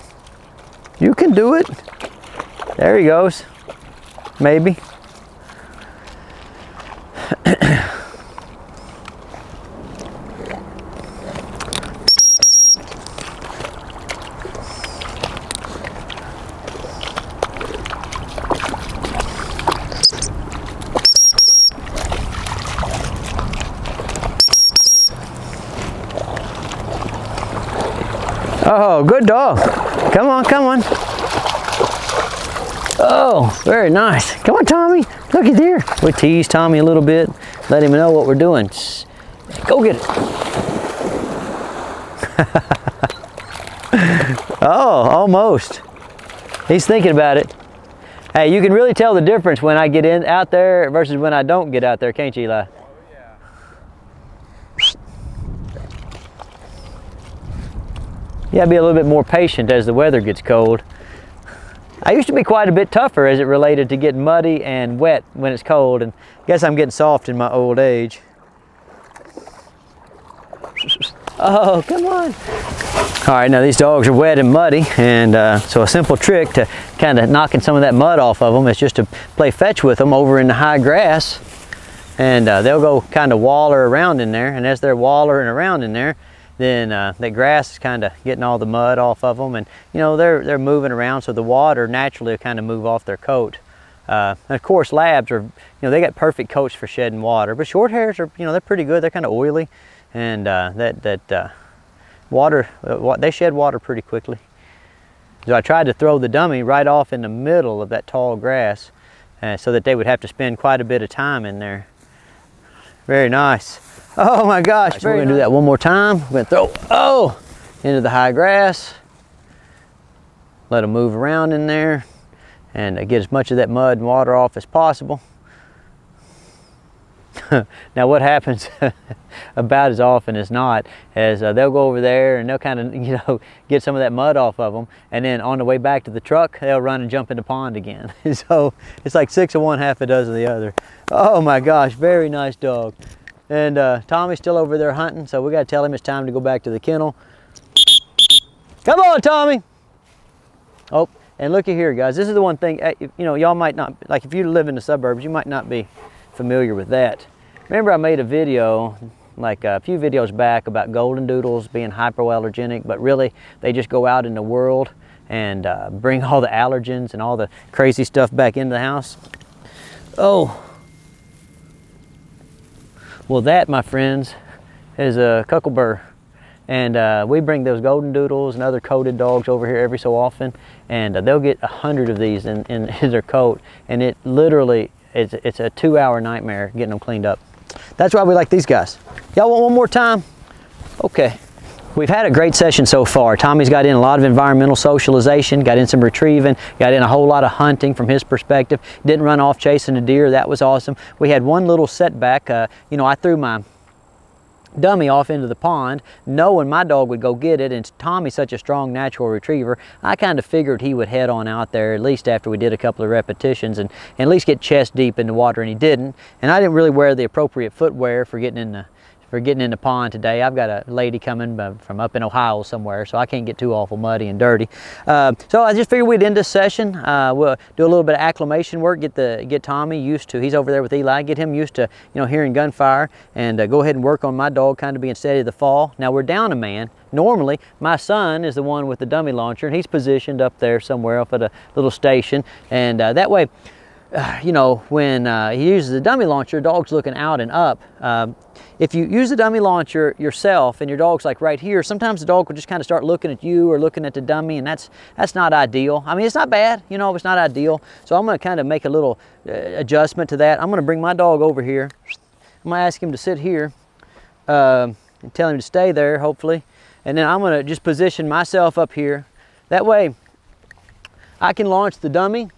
You can do it. There he goes. Maybe. Oh, good dog. Come on, come on. Oh, very nice. Come on, Tommy. Looky there. We tease Tommy a little bit, let him know what we're doing. Go get it. oh, almost. He's thinking about it. Hey, you can really tell the difference when I get in out there versus when I don't get out there, can't you, Eli? You gotta be a little bit more patient as the weather gets cold. I used to be quite a bit tougher as it related to getting muddy and wet when it's cold, and I guess I'm getting soft in my old age. Oh, come on. All right, now these dogs are wet and muddy, and uh, so a simple trick to kind of knocking some of that mud off of them is just to play fetch with them over in the high grass And uh, they'll go kind of waller around in there. And as they're wallering around in there, then uh, that grass is kind of getting all the mud off of them. And, you know, they're, they're moving around so the water naturally will kind of move off their coat. Uh, and of course, labs are, you know, they got perfect coats for shedding water. But short hairs are, you know, they're pretty good. They're kind of oily. And uh, that, that uh, water, uh, they shed water pretty quickly. So I tried to throw the dummy right off in the middle of that tall grass uh, so that they would have to spend quite a bit of time in there. Very nice. Oh my gosh, right, so we're gonna nice. do that one more time. We're gonna throw, oh, into the high grass. Let them move around in there and get as much of that mud and water off as possible. now what happens about as often as not is uh, they'll go over there and they'll kind of you know get some of that mud off of them and then on the way back to the truck they'll run and jump in the pond again so it's like six of one half a dozen of the other oh my gosh very nice dog and uh, Tommy's still over there hunting so we got to tell him it's time to go back to the kennel come on Tommy oh and looky here guys this is the one thing eh, you know y'all might not like if you live in the suburbs you might not be familiar with that. Remember I made a video like a few videos back about golden doodles being hypoallergenic, but really they just go out in the world and uh, bring all the allergens and all the crazy stuff back into the house. Oh, well that, my friends, is a cocklebur. And uh, we bring those golden doodles and other coated dogs over here every so often, and uh, they'll get a hundred of these in, in, in their coat, and it literally it's, it's a two hour nightmare getting them cleaned up. That's why we like these guys. Y'all want one more time? Okay. We've had a great session so far. Tommy's got in a lot of environmental socialization, got in some retrieving, got in a whole lot of hunting from his perspective. Didn't run off chasing a deer, that was awesome. We had one little setback. Uh, you know, I threw my dummy off into the pond, knowing my dog would go get it, and Tommy's such a strong natural retriever, I kind of figured he would head on out there, at least after we did a couple of repetitions, and, and at least get chest deep in the water, and he didn't. And I didn't really wear the appropriate footwear for getting in the for getting in the pond today. I've got a lady coming from up in Ohio somewhere, so I can't get too awful muddy and dirty. Uh, so I just figured we'd end this session. Uh, we'll do a little bit of acclimation work, get the get Tommy used to, he's over there with Eli, get him used to, you know, hearing gunfire, and uh, go ahead and work on my dog kind of being steady the fall. Now we're down a man. Normally, my son is the one with the dummy launcher, and he's positioned up there somewhere off at a little station, and uh, that way, uh, you know, when uh, he uses the dummy launcher, dog's looking out and up. Uh, if you use the dummy launcher yourself and your dog's like right here, sometimes the dog will just kind of start looking at you or looking at the dummy and that's that's not ideal. I mean, it's not bad, you know, it's not ideal. So I'm gonna kind of make a little uh, adjustment to that. I'm gonna bring my dog over here. I'm gonna ask him to sit here um, and tell him to stay there, hopefully. And then I'm gonna just position myself up here. That way I can launch the dummy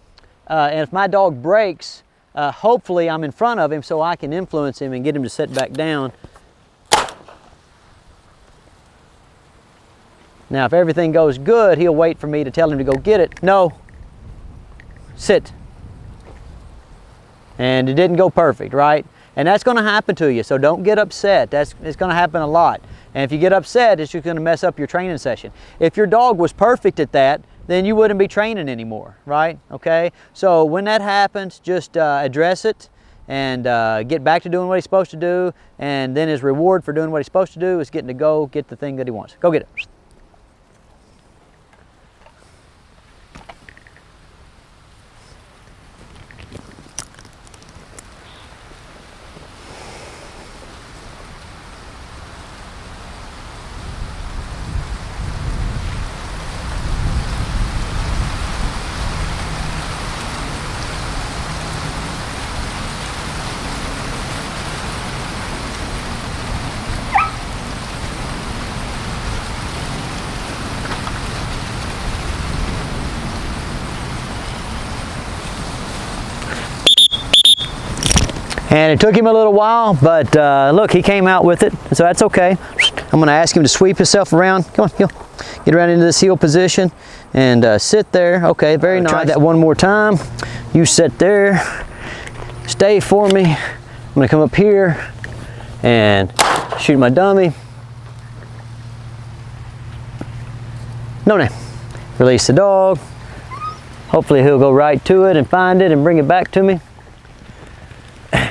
uh, and if my dog breaks, uh, hopefully I'm in front of him so I can influence him and get him to sit back down. Now, if everything goes good, he'll wait for me to tell him to go get it. No, sit. And it didn't go perfect, right? And that's gonna happen to you, so don't get upset. That's, it's gonna happen a lot. And if you get upset, it's just gonna mess up your training session. If your dog was perfect at that, then you wouldn't be training anymore, right? Okay, so when that happens, just uh, address it and uh, get back to doing what he's supposed to do. And then his reward for doing what he's supposed to do is getting to go get the thing that he wants. Go get it. And it took him a little while, but uh, look, he came out with it, so that's okay. I'm gonna ask him to sweep himself around. Come on, get around into this heel position and uh, sit there. Okay, very nice. Try that one more time. You sit there, stay for me. I'm gonna come up here and shoot my dummy. No name. Release the dog. Hopefully he'll go right to it and find it and bring it back to me.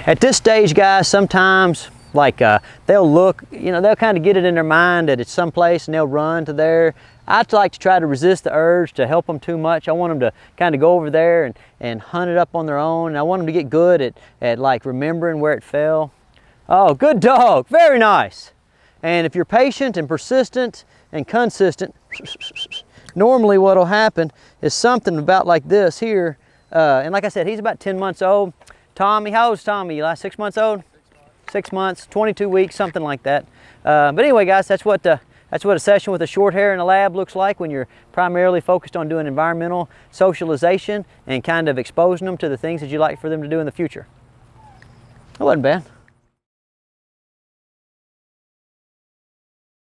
At this stage, guys, sometimes like uh, they'll look, you know, they'll kind of get it in their mind that it's someplace and they'll run to there. I'd like to try to resist the urge to help them too much. I want them to kind of go over there and, and hunt it up on their own. And I want them to get good at, at like remembering where it fell. Oh, good dog, very nice. And if you're patient and persistent and consistent, normally what'll happen is something about like this here. Uh, and like I said, he's about 10 months old. Tommy, how old's Tommy? Last six months old? Six months, 22 weeks, something like that. Uh, but anyway, guys, that's what the, that's what a session with a short hair in a lab looks like when you're primarily focused on doing environmental socialization and kind of exposing them to the things that you like for them to do in the future. It wasn't bad.